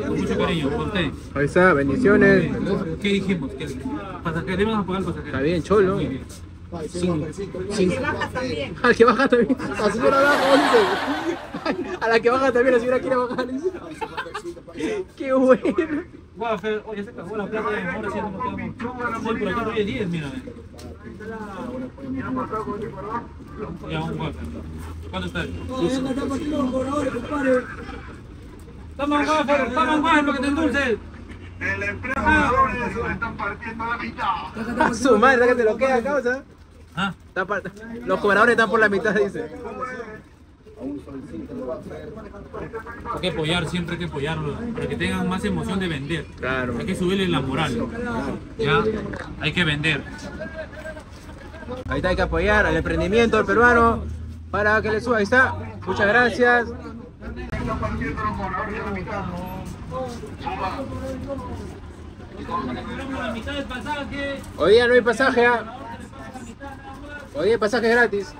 Con mucho cariño, por usted.
Ahí está, bendiciones.
¿Qué dijimos? ¿Qué pasajero? Le vamos a pagar al pasajero.
Está bien, cholo.
Muy bien.
Cinco. Cinco. Al que baja también. La señora baja, dice. A la que baja también, la señora quiere bajar. Qué bueno.
Oye, se acabó la plata de ahora sí no nos quedamos. Sí, por acá todavía 10, mírame. Ya, un wafer. ¿Cuánto está? Toma un wafer, toma un wafer para que te endulces.
A su madre, que te lo queda, causa.
Ah,
Los cobradores están por la mitad, dice.
hay que apoyar, siempre hay que apoyarlo, para que tengan más emoción de vender.
Claro.
Hay que subirle la moral. Ya, hay que vender.
Ahí está, hay que apoyar al emprendimiento del peruano para que le suba. Ahí está. Muchas gracias. Hoy día no hay pasaje, ¿ah? Hay pasaje gratis.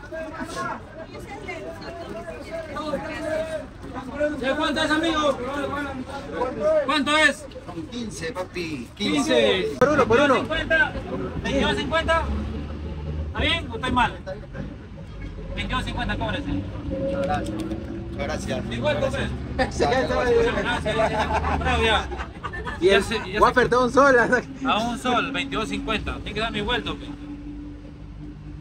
¿Ya cuánto es, amigo? ¿Cuánto es?
15, papi.
15.
Por uno, por uno.
50. 22.50. ¿Está bien o estoy mal? 22.50, cóbrese.
Gracias.
Igual, cobre.
Se.
Gracias, ya. Bravo, ya.
Y
Ya
el Wafer está un sol.
A un sol, 22.50. Tiene que dar mi vuelto.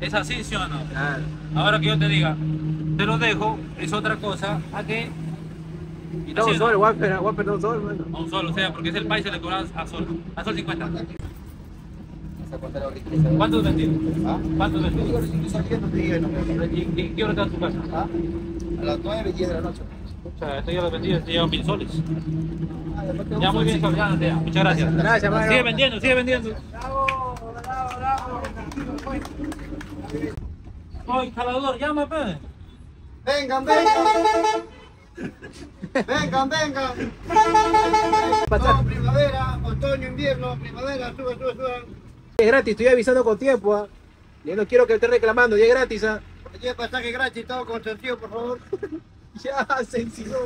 ¿Es así, sí o no?
Claro.
Ahora que yo te diga, te lo dejo, es otra cosa a que
Y no
Así,
sol,
¿no?
Wapper, Wapper no sol, mano.
a un sol, o sea, porque es el país se le cobra a sol, a sol 50. ¿Cuántos vendidos? ¿Cuántos vendidos? ¿Y y qué hora está en tu casa?
A las 9, 10 de la noche.
O sea, esto ya lo vendí, te llevan mil soles. Ya muy bien, ya. Muchas gracias.
Gracias.
Sigue vendiendo, sigue vendiendo. Oh, instalador, llama, pe.
Vengan, vengan. Vengan, vengan. No, primavera, otoño, invierno, primavera, suba, suba, suba.
Es gratis, estoy avisando con tiempo, ah. Yo no quiero que esté reclamando, ya es gratis, ah.
Lleve pasaje gratis, todo con sentido, por favor.
Ya, sencillo.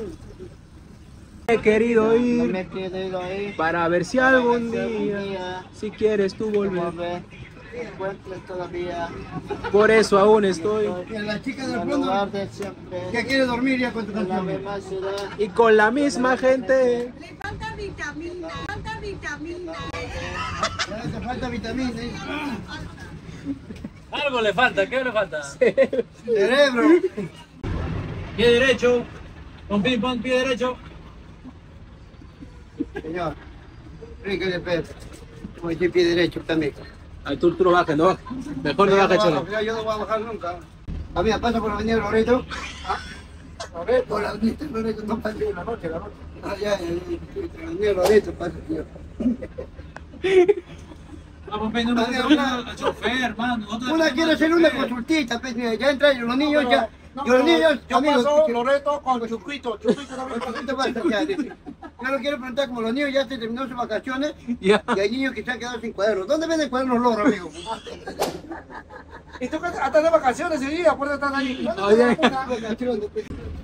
He querido
No
ir
me quede ido ahí.
para ver si algún
ver si algún
día,
día
si quieres tú volver.
Volver. Encuentres todavía.
Por eso aún estoy.
Y a la chica del fondo que quiere dormir ya con tu canción.
Y con la misma gente.
Le falta vitamina, falta vitamina.
Ya te falta vitamina. ¿eh?
Algo le falta, ¿qué le falta?
Cerebro.
Pie derecho. Con ping pong, pie derecho.
Señor. Rico de pez. Como dice pie derecho también.
Ay, tú, tú no bajes, no bajes. Mejor no bajes, cholo.
Yo no voy a bajar nunca. A mí pasa por la avenida Loreto. ¿Ah? Loreto, por la avenida Loreto no pasa la noche, la noche. Ah, ya, ya, ya, la avenida Loreto pasa, tío.
Vamos, pe, no me
una-
chofer,
Una quiere hacer una consultita, pues, mira, ya entran los niños, ya. Y los niños,
Yo
amigos,
paso
que-
Loreto con Chuquito. Chuquito también.
ya, dice. Yo lo quiero preguntar, como los niños ya se terminó sus vacaciones, y hay niños que se han quedado sin cuadernos. ¿Dónde venden cuadernos loro, amigo?
Y tú que hasta de vacaciones seguidas, por eso estás ahí.
Oye.
Vacaciones.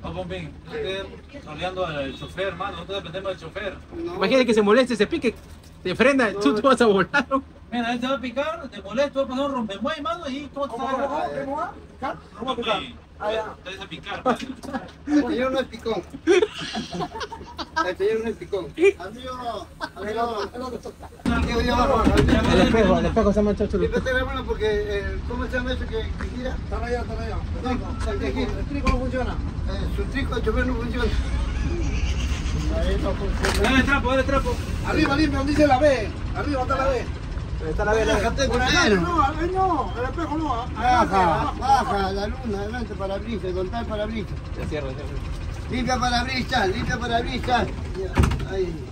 Vamos, ven. Estoy rodeando al chofer, hermano. Nosotros dependemos del chofer.
No.
Imagínate que se moleste, se pique, te frena, tú, tú vas a volar. ¿no?
Mira, él te va a picar, te molesta, va a pasar un mano, y tú vas a
¿Cómo,
estar
cómo, cómo? ¿Cómo va? ¿Car? ¿Cómo
Vas a picar.
El señor no es picón. El señor no es picón. Amigo, amigo.
El espejo, el espejo se mancha cholo.
Siempre te porque, eh, ¿cómo se llama eso que, que gira?
Están allá, están allá.
No, el que gira.
El trigo no funciona.
Eh, su trico de chofer no funciona.
Dale trapo, dale trapo.
Arriba, limpia, donde dice la B. Arriba está la B.
Está la vela.
Déjate con
no, no. El espejo no. ah.
Baja, baja, la luna, adelante parabrisas, soltar parabrisas.
Ya cierra, cierra.
Limpia parabrisas, limpia parabrisas. Ya, Ahí.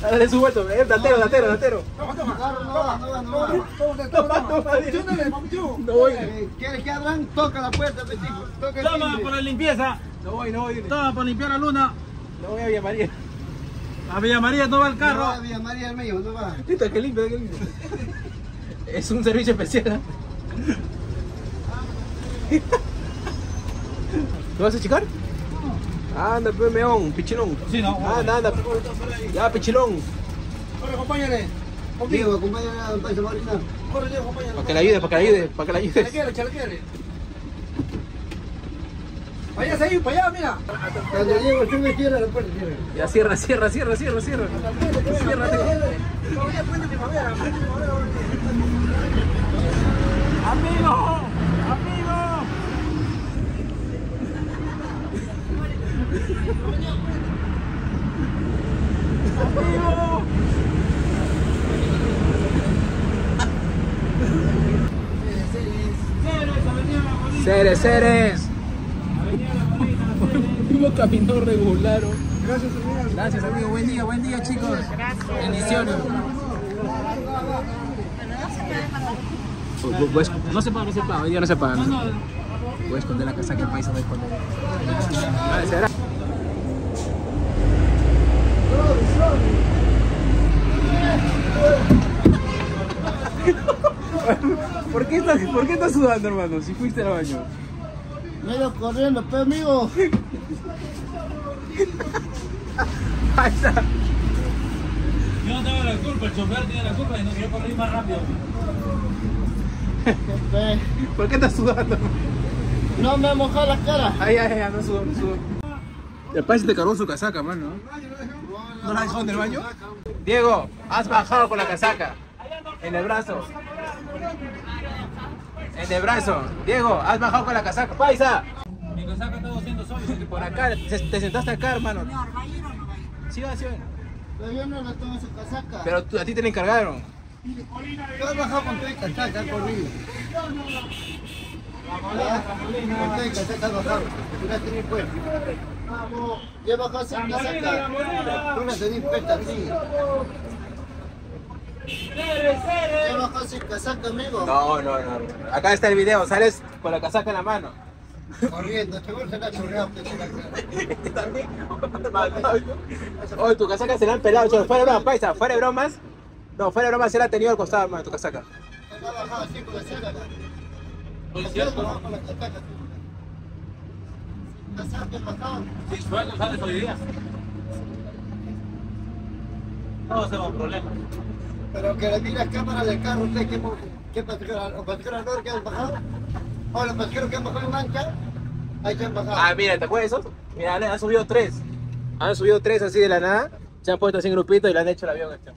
Dale,
su vuelto, eh, datero, datero, datero.
Toma, toma.
Claro, no va, no va, no va.
Toma, toma, toma. Funciónale, papichu.
No voy,
Eh, ¿Quieres que abran? Toca la puerta, el
Toma por la limpieza.
no voy, no voy.
Toma por limpiar la luna.
No voy a Villa María.
A Villa María no va el
No
carro.
Villa María del Medio, no va.
Listo, que limpio, que limpio. Es un servicio especial. ¿eh? ¿Lo vas a chicar? Anda, pe meón, pichilón.
Sí, no.
Anda, anda. Ya, pichilón.
Corre, acompáñale.
Conmigo, acompáñala a Paisa Marina.
Corre, acompáñale.
Para que la ayude, para que la ayude, para que la ayude.
Váyase ahí, para allá, mira.
Cuando llego, sube, cierra la puerta, cierra.
Ya cierra, cierra, cierra, cierra, cierra. Ciérrate.
Primavera.
¡Amigo! ¡Amigo!
Ceres, Ceres. Fuimos camino regular. ¿o? Gracias, amigo. Buen día, buen día, chicos. Bendiciones. Pu- Pues, no se paga, no se paga, hoy día no se paga. ¿no? Voy a esconder la casa que el país voy a esconder. Vale, será. ¿Por qué, estás, ¿Por qué estás sudando, hermano? Si fuiste al baño.
Medio corriendo, pues, amigo.
Ahí está.
Yo no tengo la culpa, el chofer tiene la culpa y no quiero correr más rápido.
¿Por qué estás sudando?
No me moja la cara.
Ay, ay, ay, no sudo, no sudo. El país te cargó su casaca, mano. ¿No la dejó en el baño? Diego, has bajado con la casaca. En el brazo. En el brazo. Diego, has bajado con la casaca. ¡Paisa!
Mi casaca está 200 soles.
Por acá, te, te sentaste acá, hermano.
Señor, ¿va a ir o no va a ir?
Sí, va, sí, va.
Pero yo no la tomo su casaca.
Pero tú- a ti te la encargaron.
Yo he bajado con tu casaca, he corrido. Con tu casaca he bajado. Tú la tenías puesta. Yo he bajado sin casaca. Tú la tenías puesta, sí. He bajado sin casaca, amigo.
No, no, no. Acá está el video, sales con la casaca en la mano.
Corriendo, seguro se la ha chorreado.
También. Oye, tu casaca se la han pelado, cholo. Fuera de bromas, paisa. Fuera de bromas. No, fuera de bromas se la ha tenido al costado, hermano, tu casaca.
Se la ha bajado así con la casaca. Yo
¿cierto?
bajo con la casaca. Casaca bajado.
Si sueldo sales hoy día. No va a ser un problema.
Pero que le vi las cámaras del carro, ¿usted qué, qué pasajero, los pasajeros al que han bajado? ¿O los pasajeros que han bajado en mancha? Ahí se han bajado.
Ah, mira, ¿te acuerdas de eso? Mira, han subido tres. Han subido tres así de la nada. Se han puesto así en grupito y le han hecho el avión este.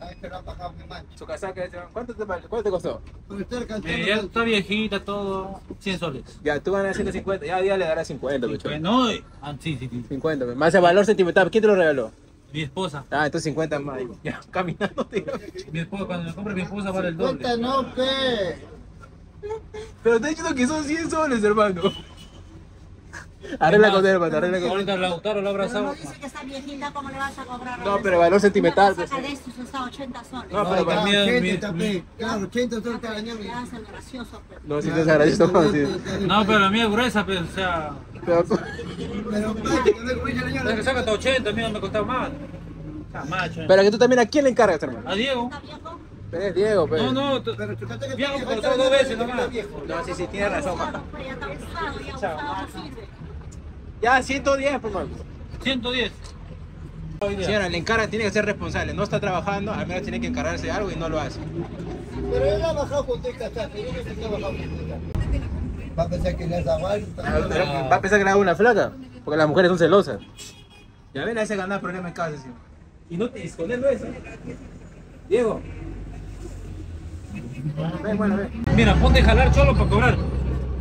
Ahí se lo han bajado en mancha.
Su casaca, este, ¿cuánto te, cuánto te costó?
Pero usted alcanzó
Eh, ya está viejita, todo. 100 soles.
Ya, tú ganas 150, ya, ya le darás 50, pecho.
No, ah, sí, sí, sí.
50, pe. más el valor sentimental. ¿Quién te lo regaló?
Mi esposa.
Ah, entonces 50 más. Ya, caminando, tío.
Mi esposa, cuando me compre mi esposa vale el doble.
Cuenta no, pe.
Pero te he dicho que son 100 soles, hermano. Arregla con él, arregla con él.
Ahorita Lautaro lo
Pero
abrazado.
no dice que está viejita, ¿cómo le vas a cobrar?
No, pero valor sentimental, pues.
de estos está 80 soles.
No,
No,
pero
para mí-
Claro,
mi-
80
mi-
pe. Claro, 80 son cada año.
Le hacen gracioso, pero.
No, si te más, sí.
No, pero la mía es gruesa, pero, o sea.
Pero,
Pero, no es
saca hasta 80, mira, me costaba más. Macho.
pero que tú también, ¿a quién le encargas, hermano?
A Diego.
Pero es Diego, pero.
No, no,
Pero
pero
vieja,
solo dos veces nomás.
No, sí, sí, tienes razón,
pues, ya está usado, ya usado no sirve.
Ya, 110, pues, man.
110.
Señora, le encarga, tiene que ser responsable. No está trabajando, al menos tiene que encargarse de algo y no lo hace.
Pero él ha bajado con. Yo no sé qué ha bajado con tu casaca. Va a pensar que le has dado algo.
Va a pensar que le hago una flaca, porque las mujeres son celosas. Ya ven, a ese ganar problema en casa, sí. Y no te escondiendo eso. Diego. Ven, bueno, ven.
Mira, ponte a jalar cholo para cobrar.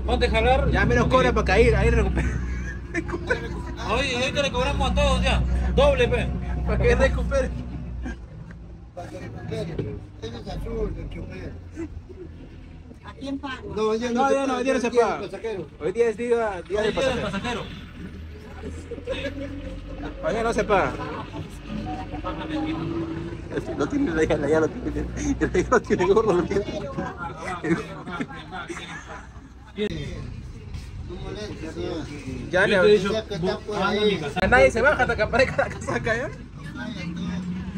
Ponte a jalar.
Ya menos cobra para caer, ahí recupera.
Hoy, ahorita le cobramos a todos ya. Doble, pe.
Para que recupere.
Para que recupere. Ese es azul, el chofer.
¿A quién paga?
No, ya
No, no, ya no se paga. Hoy día es día, día
Hoy
del pasajero.
pasajero.
Mañana no se paga. No tiene la hija, ya lo tiene. Ya lo tiene gordo, lo tiene. Ya le
dicho, casa.
Nadie se baja hasta que aparezca la casaca, ¿ya?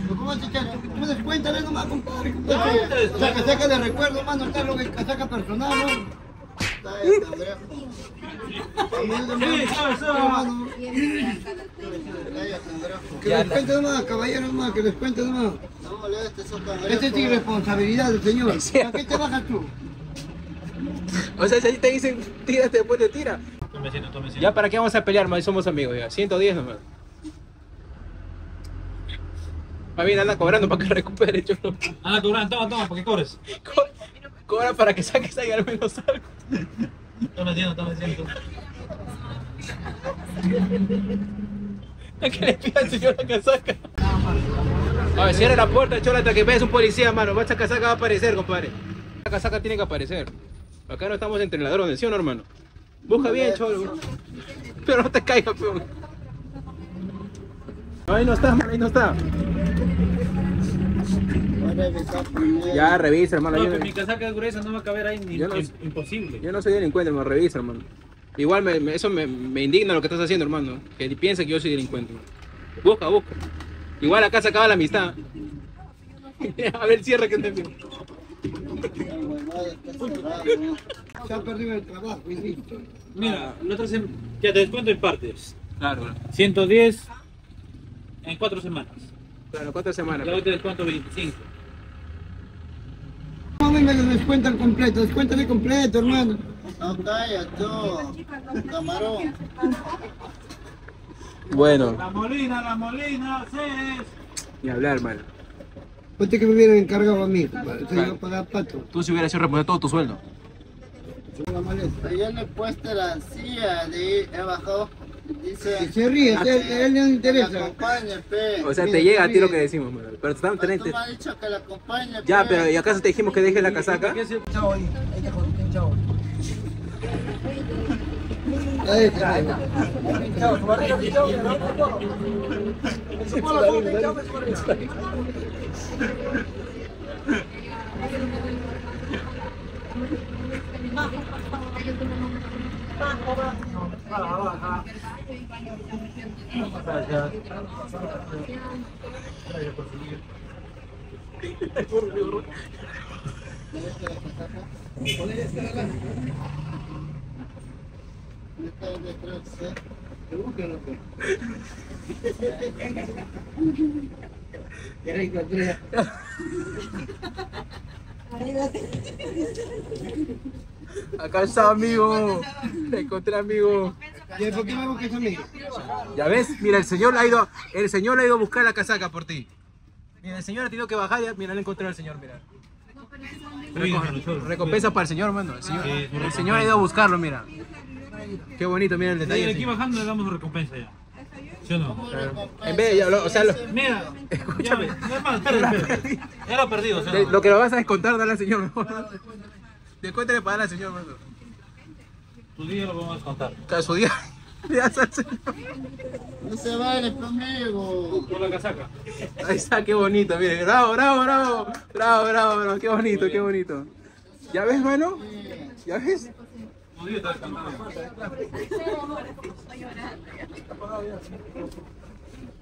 ¿Cómo vas a echar? Tú me descuéntale nomás, compadre. compadre. Saca, saca de recuerdo, mano, está lo que casaca personal, ¿no? Que descuente nomás, caballero nomás, que descuente nomás. No Esta es irresponsabilidad del señor.
Es cierto.
¿A qué te bajas tú?
O sea, si ahí te dicen, tírate, después te tira.
Tome asiento, tome asiento.
Ya, ¿para qué vamos a pelear, man? Somos amigos, ya. 110 nomás. Más bien anda cobrando para que recupere, chulo.
Anda, cobrando, toma, toma, para que cobres.
Co- Cobra para que saques ahí al menos algo.
Tome asiento, tome asiento.
¿A qué le pida al señor la casaca? A ver, cierra la puerta, chola, hasta que veas un policía, mano. Va, Esta casaca va a aparecer, compadre. La casaca tiene que aparecer. Acá no estamos entre ladrones, ¿sí o no, hermano? Busca bien, cholo. Pero no te caigas, peón. Ahí no está, ahí no está. Ya, revisa, hermano.
No,
yo-
mi casaca es gruesa, no va a caber ahí ni
Yo no-
im- imposible.
Yo no soy delincuente, hermano, revisa, hermano. Igual me, me- eso me, me indigna lo que estás haciendo, hermano. Que piensa que yo soy delincuente. hermano. Busca, busca. Igual acá se acaba la amistad. A ver, cierra que te
Se ha perdido el trabajo, y listo.
Mira, semana. Ya te descuento en partes.
Claro, claro.
110 en 4 semanas.
Claro, ¿cuántas semanas?
Ya hoy te descuento 25.
No me lo descuentan completo, descuéntale completo, hermano. No, calla, tú, camarón.
Bueno,
La molina, la molina, Ceres.
ni hablar, hermano.
Ponte que me hubieran encargado a mí, compadre. Se iba a pagar pato.
Tú si hubieras sido responder todo tu sueldo.
Ayer le he puesto la silla de he bajado.
Que
Dice,
se ríe, a él, a él no le interesa.
pe.
O sea,
Mira,
te llega a ti lo que decimos. Pero te estamos
Tú
teniendo.
me has dicho que la acompañe,
Ya,
pe.
pero ¿y acaso te dijimos que dejes la casaca?
Chao ahí. Ahí te.
Ahí.
Gracias.
Qué rico, Andrea.
Acá está, amigo. Te encontré, amigo.
¿Y por qué me buscas a mí?
Ya ves, mira, el señor ha ido, el señor ha ido a buscar la casaca por ti. Mira, el señor ha tenido que bajar y mira, le encontré al señor, mira. Reco- recompensa para el señor, mano. El señor, el señor ha ido a buscarlo, mira. Qué bonito, mira el detalle.
aquí bajando le damos recompensa ya. ¿Sí o no?
En vez de, ya, lo- o sea, lo,
Mira,
Escúchame.
ya, es más, espera, espera. Ya lo perdido, ¿sí o no?
lo que lo vas a descontar, dale al señor mejor. Descuéntale para darle al señor, mano.
Tu día lo vamos a contar.
Cada su día. le das al señor.
No se vale conmigo.
Por la casaca.
Ahí está, qué bonito, mire. Bravo, bravo, bravo. Bravo, bravo, bravo. Qué bonito, qué bonito. ¿Ya ves, mano? ¿Ya ves?
Tu día está descontado.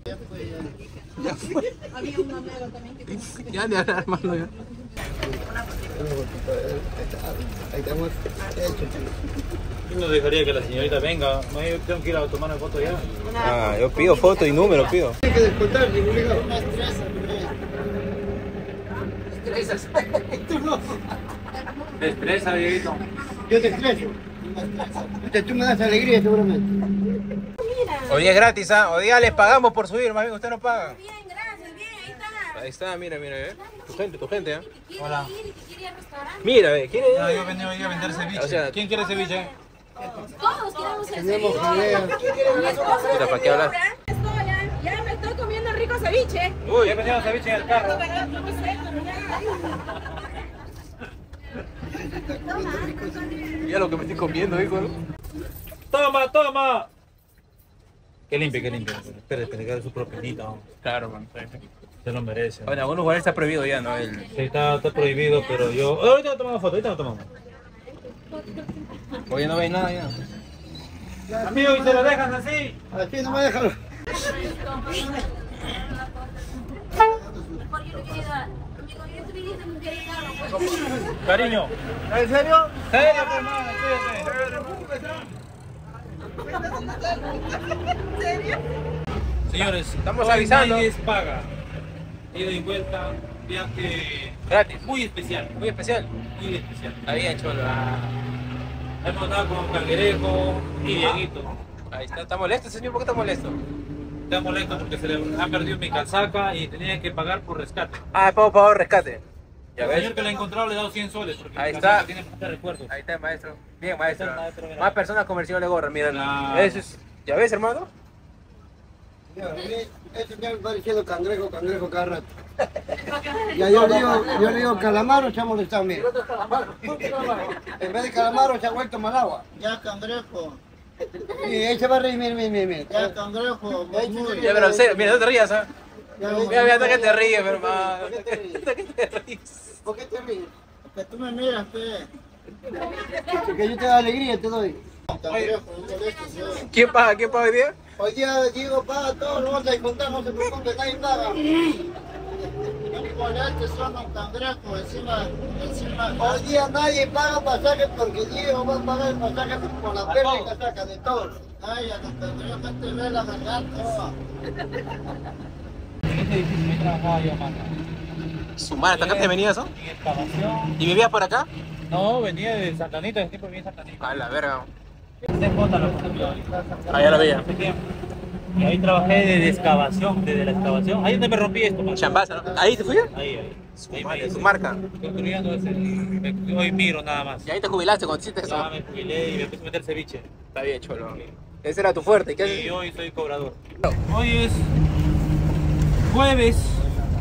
Ya fue. Ya de hablar. Ya.
Ahí estamos. Hecho.
Yo no dejaría que la señorita venga. No, yo tengo que ir a tomar una foto ya.
Ah, yo pido foto y número, pido.
Hay que descontar, ningún ligado.
Me estresa, pe.
Te estresa, Dieguito.
Yo te estreso. Este, Tú me das alegría seguramente.
Hoy día es gratis, ¿ah? Hoy día les pagamos por subir, más bien usted no paga.
Bien, gracias, bien, ahí está.
Ahí está, mira, mira, ¿eh? Tu gente, tu gente, ¿ah?
Hola.
Ir, quiere ir.
Mira, ve, ¿quiere
No, yo venía hoy a vender ceviche.
O sea-
¿Quién quiere ceviche?
Todos queremos el
Tenemos
ceviche.
Puta, ¿para qué hablar?
Ya, ya me estoy comiendo rico ceviche.
Uy, he vendido ceviche en el carro.
Pero no sé, pero ya.
Mira lo que me estoy comiendo, hijo. ¿no?
¡Toma, toma! Que limpie, que limpie. Espera, espera, que su propinita. ¿no?
Claro, man.
Se lo merece.
Bueno, en algunos lugares está prohibido ya, ¿no? El...
Sí, está, está prohibido, pero yo... Oh, ahorita tomamos foto, ahorita lo tomamos.
Oye, no veis nada ya.
Amigo, y se lo dejan así.
Así no me dejan.
Cariño.
¿En serio?
Serio, hermano, cuídate. Señores,
Estamos avisando.
nadie paga. Ida y vuelta, viaje
Gratis.
muy especial,
Muy especial.
muy especial.
Ahí en Cholo.
Hemos andado con Cangrejo y Dieguito.
Ahí está. ¿Está molesto, señor? ¿Por qué está molesto?
Está molesto porque se le ha perdido mi casaca y tenía que pagar por rescate.
Ah, pago pago rescate. Ya
El
ves.
señor que la ha encontrado le ha dado 100 soles porque
Ahí está.
tiene recuerdos.
Ahí está el maestro. Bien, maestro.
Está.
Más personas comerciales de gorra, mira.
Claro.
Eso es... ¿Ya ves, hermano?
Este ya me va diciendo cangrejo, cangrejo cada rato. Ya yo le digo, yo le digo calamaro, se ha molestado, mira. En vez de calamaro se ha vuelto malagua.
Ya, cangrejo.
Va a reír, mira, mira, mira,
Ya, cangrejo.
Pero serio, mira, no te rías, ¿ah? Mira, mira, hasta que te ríes, hermano.
¿Por qué te ríes? ¿Por qué te ríes?
Que tú me miras, pe.
Que yo te da alegría, te doy.
Yo.
¿Quién paga? ¿Quién paga hoy día?
Hoy día Diego paga todo, lo vamos a descontar, no se preocupe, nadie paga.
Molestes, son. Encima, encima.
Hoy día nadie paga pasaje porque Diego va a pagar el pasaje por la perla y casaca de todos.
Ay, a los cangrejos te ve la garganta.
En este edificio me trabajaba yo, mano.
Su madre, ¿hasta acá te venías, no?
En excavación.
¿Y vivías por acá?
No, venía de Santanita, ese tiempo venía de Santanita.
A la verga.
Bota,
Ah, ya la veía.
Y ahí trabajé de excavación, desde la excavación. Ahí donde me rompí esto, man.
Chambaza, ¿no? ¿Ahí te fui?
Ahí, ahí. Ahí me
Su marca.
Construyendo ese. me- Hoy miro nada más.
Y ahí te jubilaste cuando hiciste eso.
Ya me jubilé y me puse a meter ceviche.
Está bien, cholo. Ese era tu fuerte. ¿Qué
Y
haces?
hoy soy cobrador. Hoy es jueves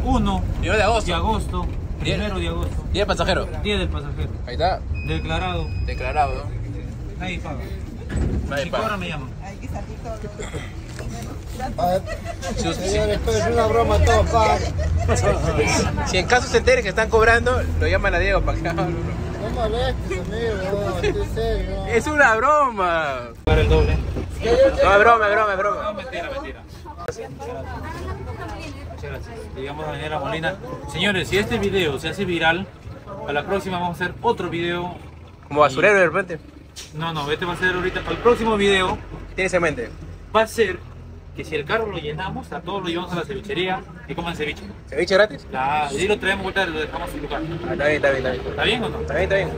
1
Primero de agosto.
de agosto. Primero de agosto.
Día del pasajero.
Día del pasajero.
Ahí está.
Declarado.
Declarado, ¿no?
Nadie paga. Si
paga.
cobra me llaman.
Señor, esto es una broma, todo.
Si en caso se entere que están cobrando, lo llaman a Diego para que haga uno.
No molestes, amigo, estoy serio.
Es una broma.
Pagar el doble.
No, es broma, es broma, es broma.
No, mentira, mentira. Muchas gracias. Digamos a Daniela Molina. Señores, si este video se hace viral, a la próxima vamos a hacer otro video.
Como basurero de repente.
No, no, este va a ser ahorita. Para el próximo video
Tienes en mente.
va a ser que si el carro lo llenamos, a todos lo llevamos a la cevichería y coman ceviche.
¿Ceviche gratis?
La, y lo traemos vuelta y lo dejamos en su lugar.
Ah, está bien, está bien, está bien.
¿Está bien o no?
Está bien, está bien.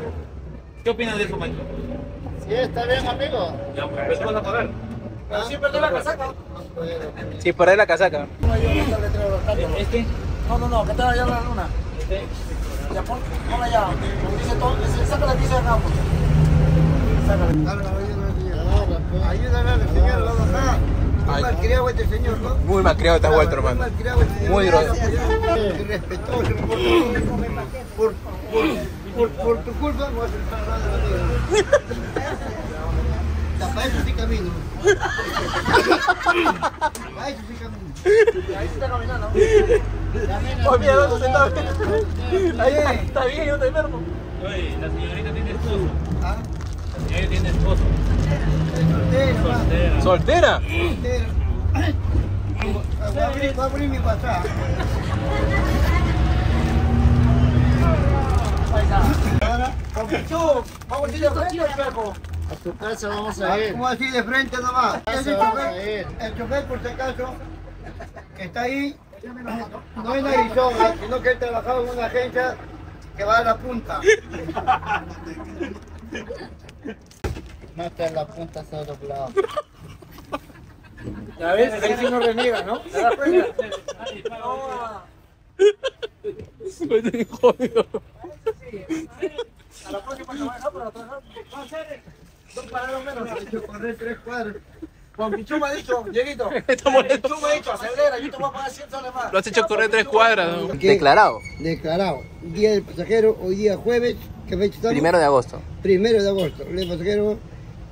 ¿Qué opinas de eso, Mike?
Sí, está bien, amigo.
Ya, pues, ¿qué vas a pagar?
Sí, perdón la casaca.
Sí, por ahí la casaca.
Este,
No, no, no, que estaba allá en la luna. Ya pon, ponla allá. Dice todo, saca la pizza de acá.
Ayúdame al señor, lo acá.
Ay.
Malcriado este señor, ¿no?
Muy malcriado te has vuelto, hermano.
Malcriado este señor.
Muy duro.
Irrespetuoso, por, por, por, por tu culpa me vas a estar hablando de la vida. Para eso sí camino. Para eso sí camino.
Ahí sí está caminando.
Oh, mira, ¿dónde sentado? Ahí está, está bien, yo te enfermo.
oye, la señorita tiene esposo.
¿Ah?
Señorita tiene esposo. Soltera.
¿Soltera?
Soltero. Va a abrir, va a abrir mi WhatsApp. Ahora,
vamos a ir de frente al espejo.
A tu casa vamos a ir.
Como así de frente nomás. El chofer, por si acaso que está ahí, no es Arizona, sino que él trabajaba en una agencia que va a la punta.
No en la punta, está doblado.
Ya ves, ahí sí no reniega, ¿no? ¿Te das cuenta?
Jodido.
A la próxima te voy a dejar para trabajar. Va a ser dos parados menos.
Ha hecho correr tres cuadros.
Juan Pichu me ha dicho, Dieguito.
Está molesto.
Pichu me ha dicho, acelera, yo te voy a pagar 100 soles más.
Lo has hecho correr tres cuadras. ¿no? Declarado.
Declarado. Día del pasajero, hoy día jueves, ¿qué fecha estamos?
Primero de agosto.
Primero de agosto. Del pasajero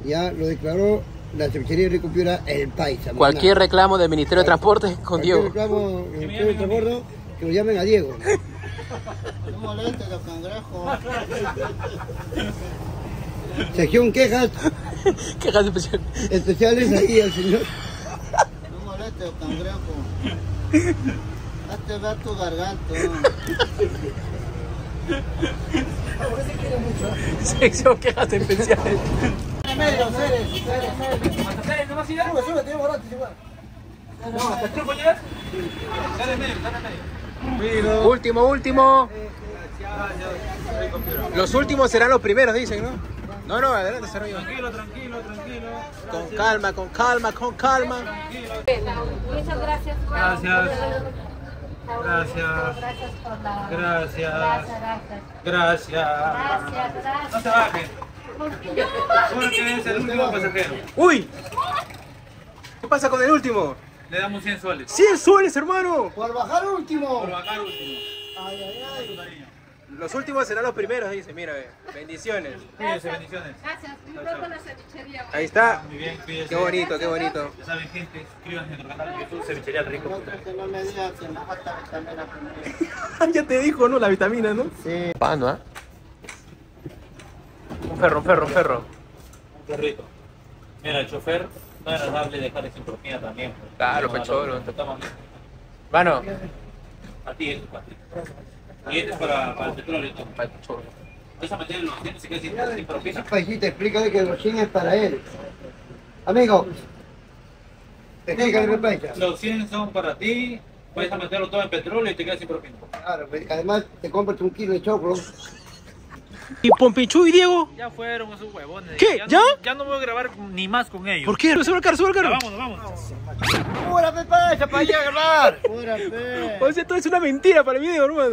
ya lo declaró la cevichería de Recupera El Paisa.
Cualquier reclamo del Ministerio de Transporte con
Cualquier
Diego.
reclamo en el Ministerio de Transporte, que lo llamen a Diego.
No molestes los cangrejos.
Sección quejas
Quejas especial.
especiales ahí al señor.
No molestes los cangrejos. Hazte ver tu garganta.
Sección quejas especiales.
En medio, Ceres, Ceres, Ceres. Sube, sube, te llevo gratis igual.
Último, último. Los últimos serán los primeros, dicen, ¿no? No, no, adelante.
Tranquilo, tranquilo, tranquilo.
Con calma, con calma, con calma.
Muchas gracias.
Gracias. Gracias.
Gracias por la...
Gracias.
Gracias, gracias.
Gracias. No se bajen. Porque es el último pasajero.
¡Uy! ¿Qué pasa con el último?
Le damos 100 soles.
100 soles, hermano.
Por bajar último.
Por bajar último.
Los últimos serán los primeros, dice. Mira, ve. bendiciones.
Cuídense, bendiciones.
Gracias. Un poco la cevichería.
Ahí está.
Muy bien, cuídense.
Qué bonito, qué bonito.
Ya saben, gente, suscríbanse a nuestro canal de YouTube, Cevichería Rico.
Que no me digas que me falta vitamina primero.
ya te dijo, ¿no? La vitamina, ¿no?
Sí.
Pando, ¿ah? Un ferro, un ferro, un ferro.
Qué rico. Mira, el chofer no era dable dejarle sin propina también.
Claro, pecholo.
no, estamos-
Mano.
A ti, para ti. Y este es para, para el petróleo. ¿no?
Para el chorro.
Vas a meter los 100 si quieres sin, sin propina.
Paisita, explícale que los 100 es para él. Amigo, explícale paisa.
Los 100 son para ti, vas a meterlo todo en petróleo y te quedas sin propina.
Claro, pues, además te compras un kilo de choclo.
¿Y Pompichu y Diego?
Ya fueron esos huevones.
¿Qué?
Ya?
¿Ya?
No, ya no voy a grabar ni más con ellos.
¿Por qué? Sube el carro, sube el
Ya,
carro.
vámonos, vámonos.
pura, pe, para esa, para ir a grabar.
Pura.
O sea, todo es una mentira para el video, hermano.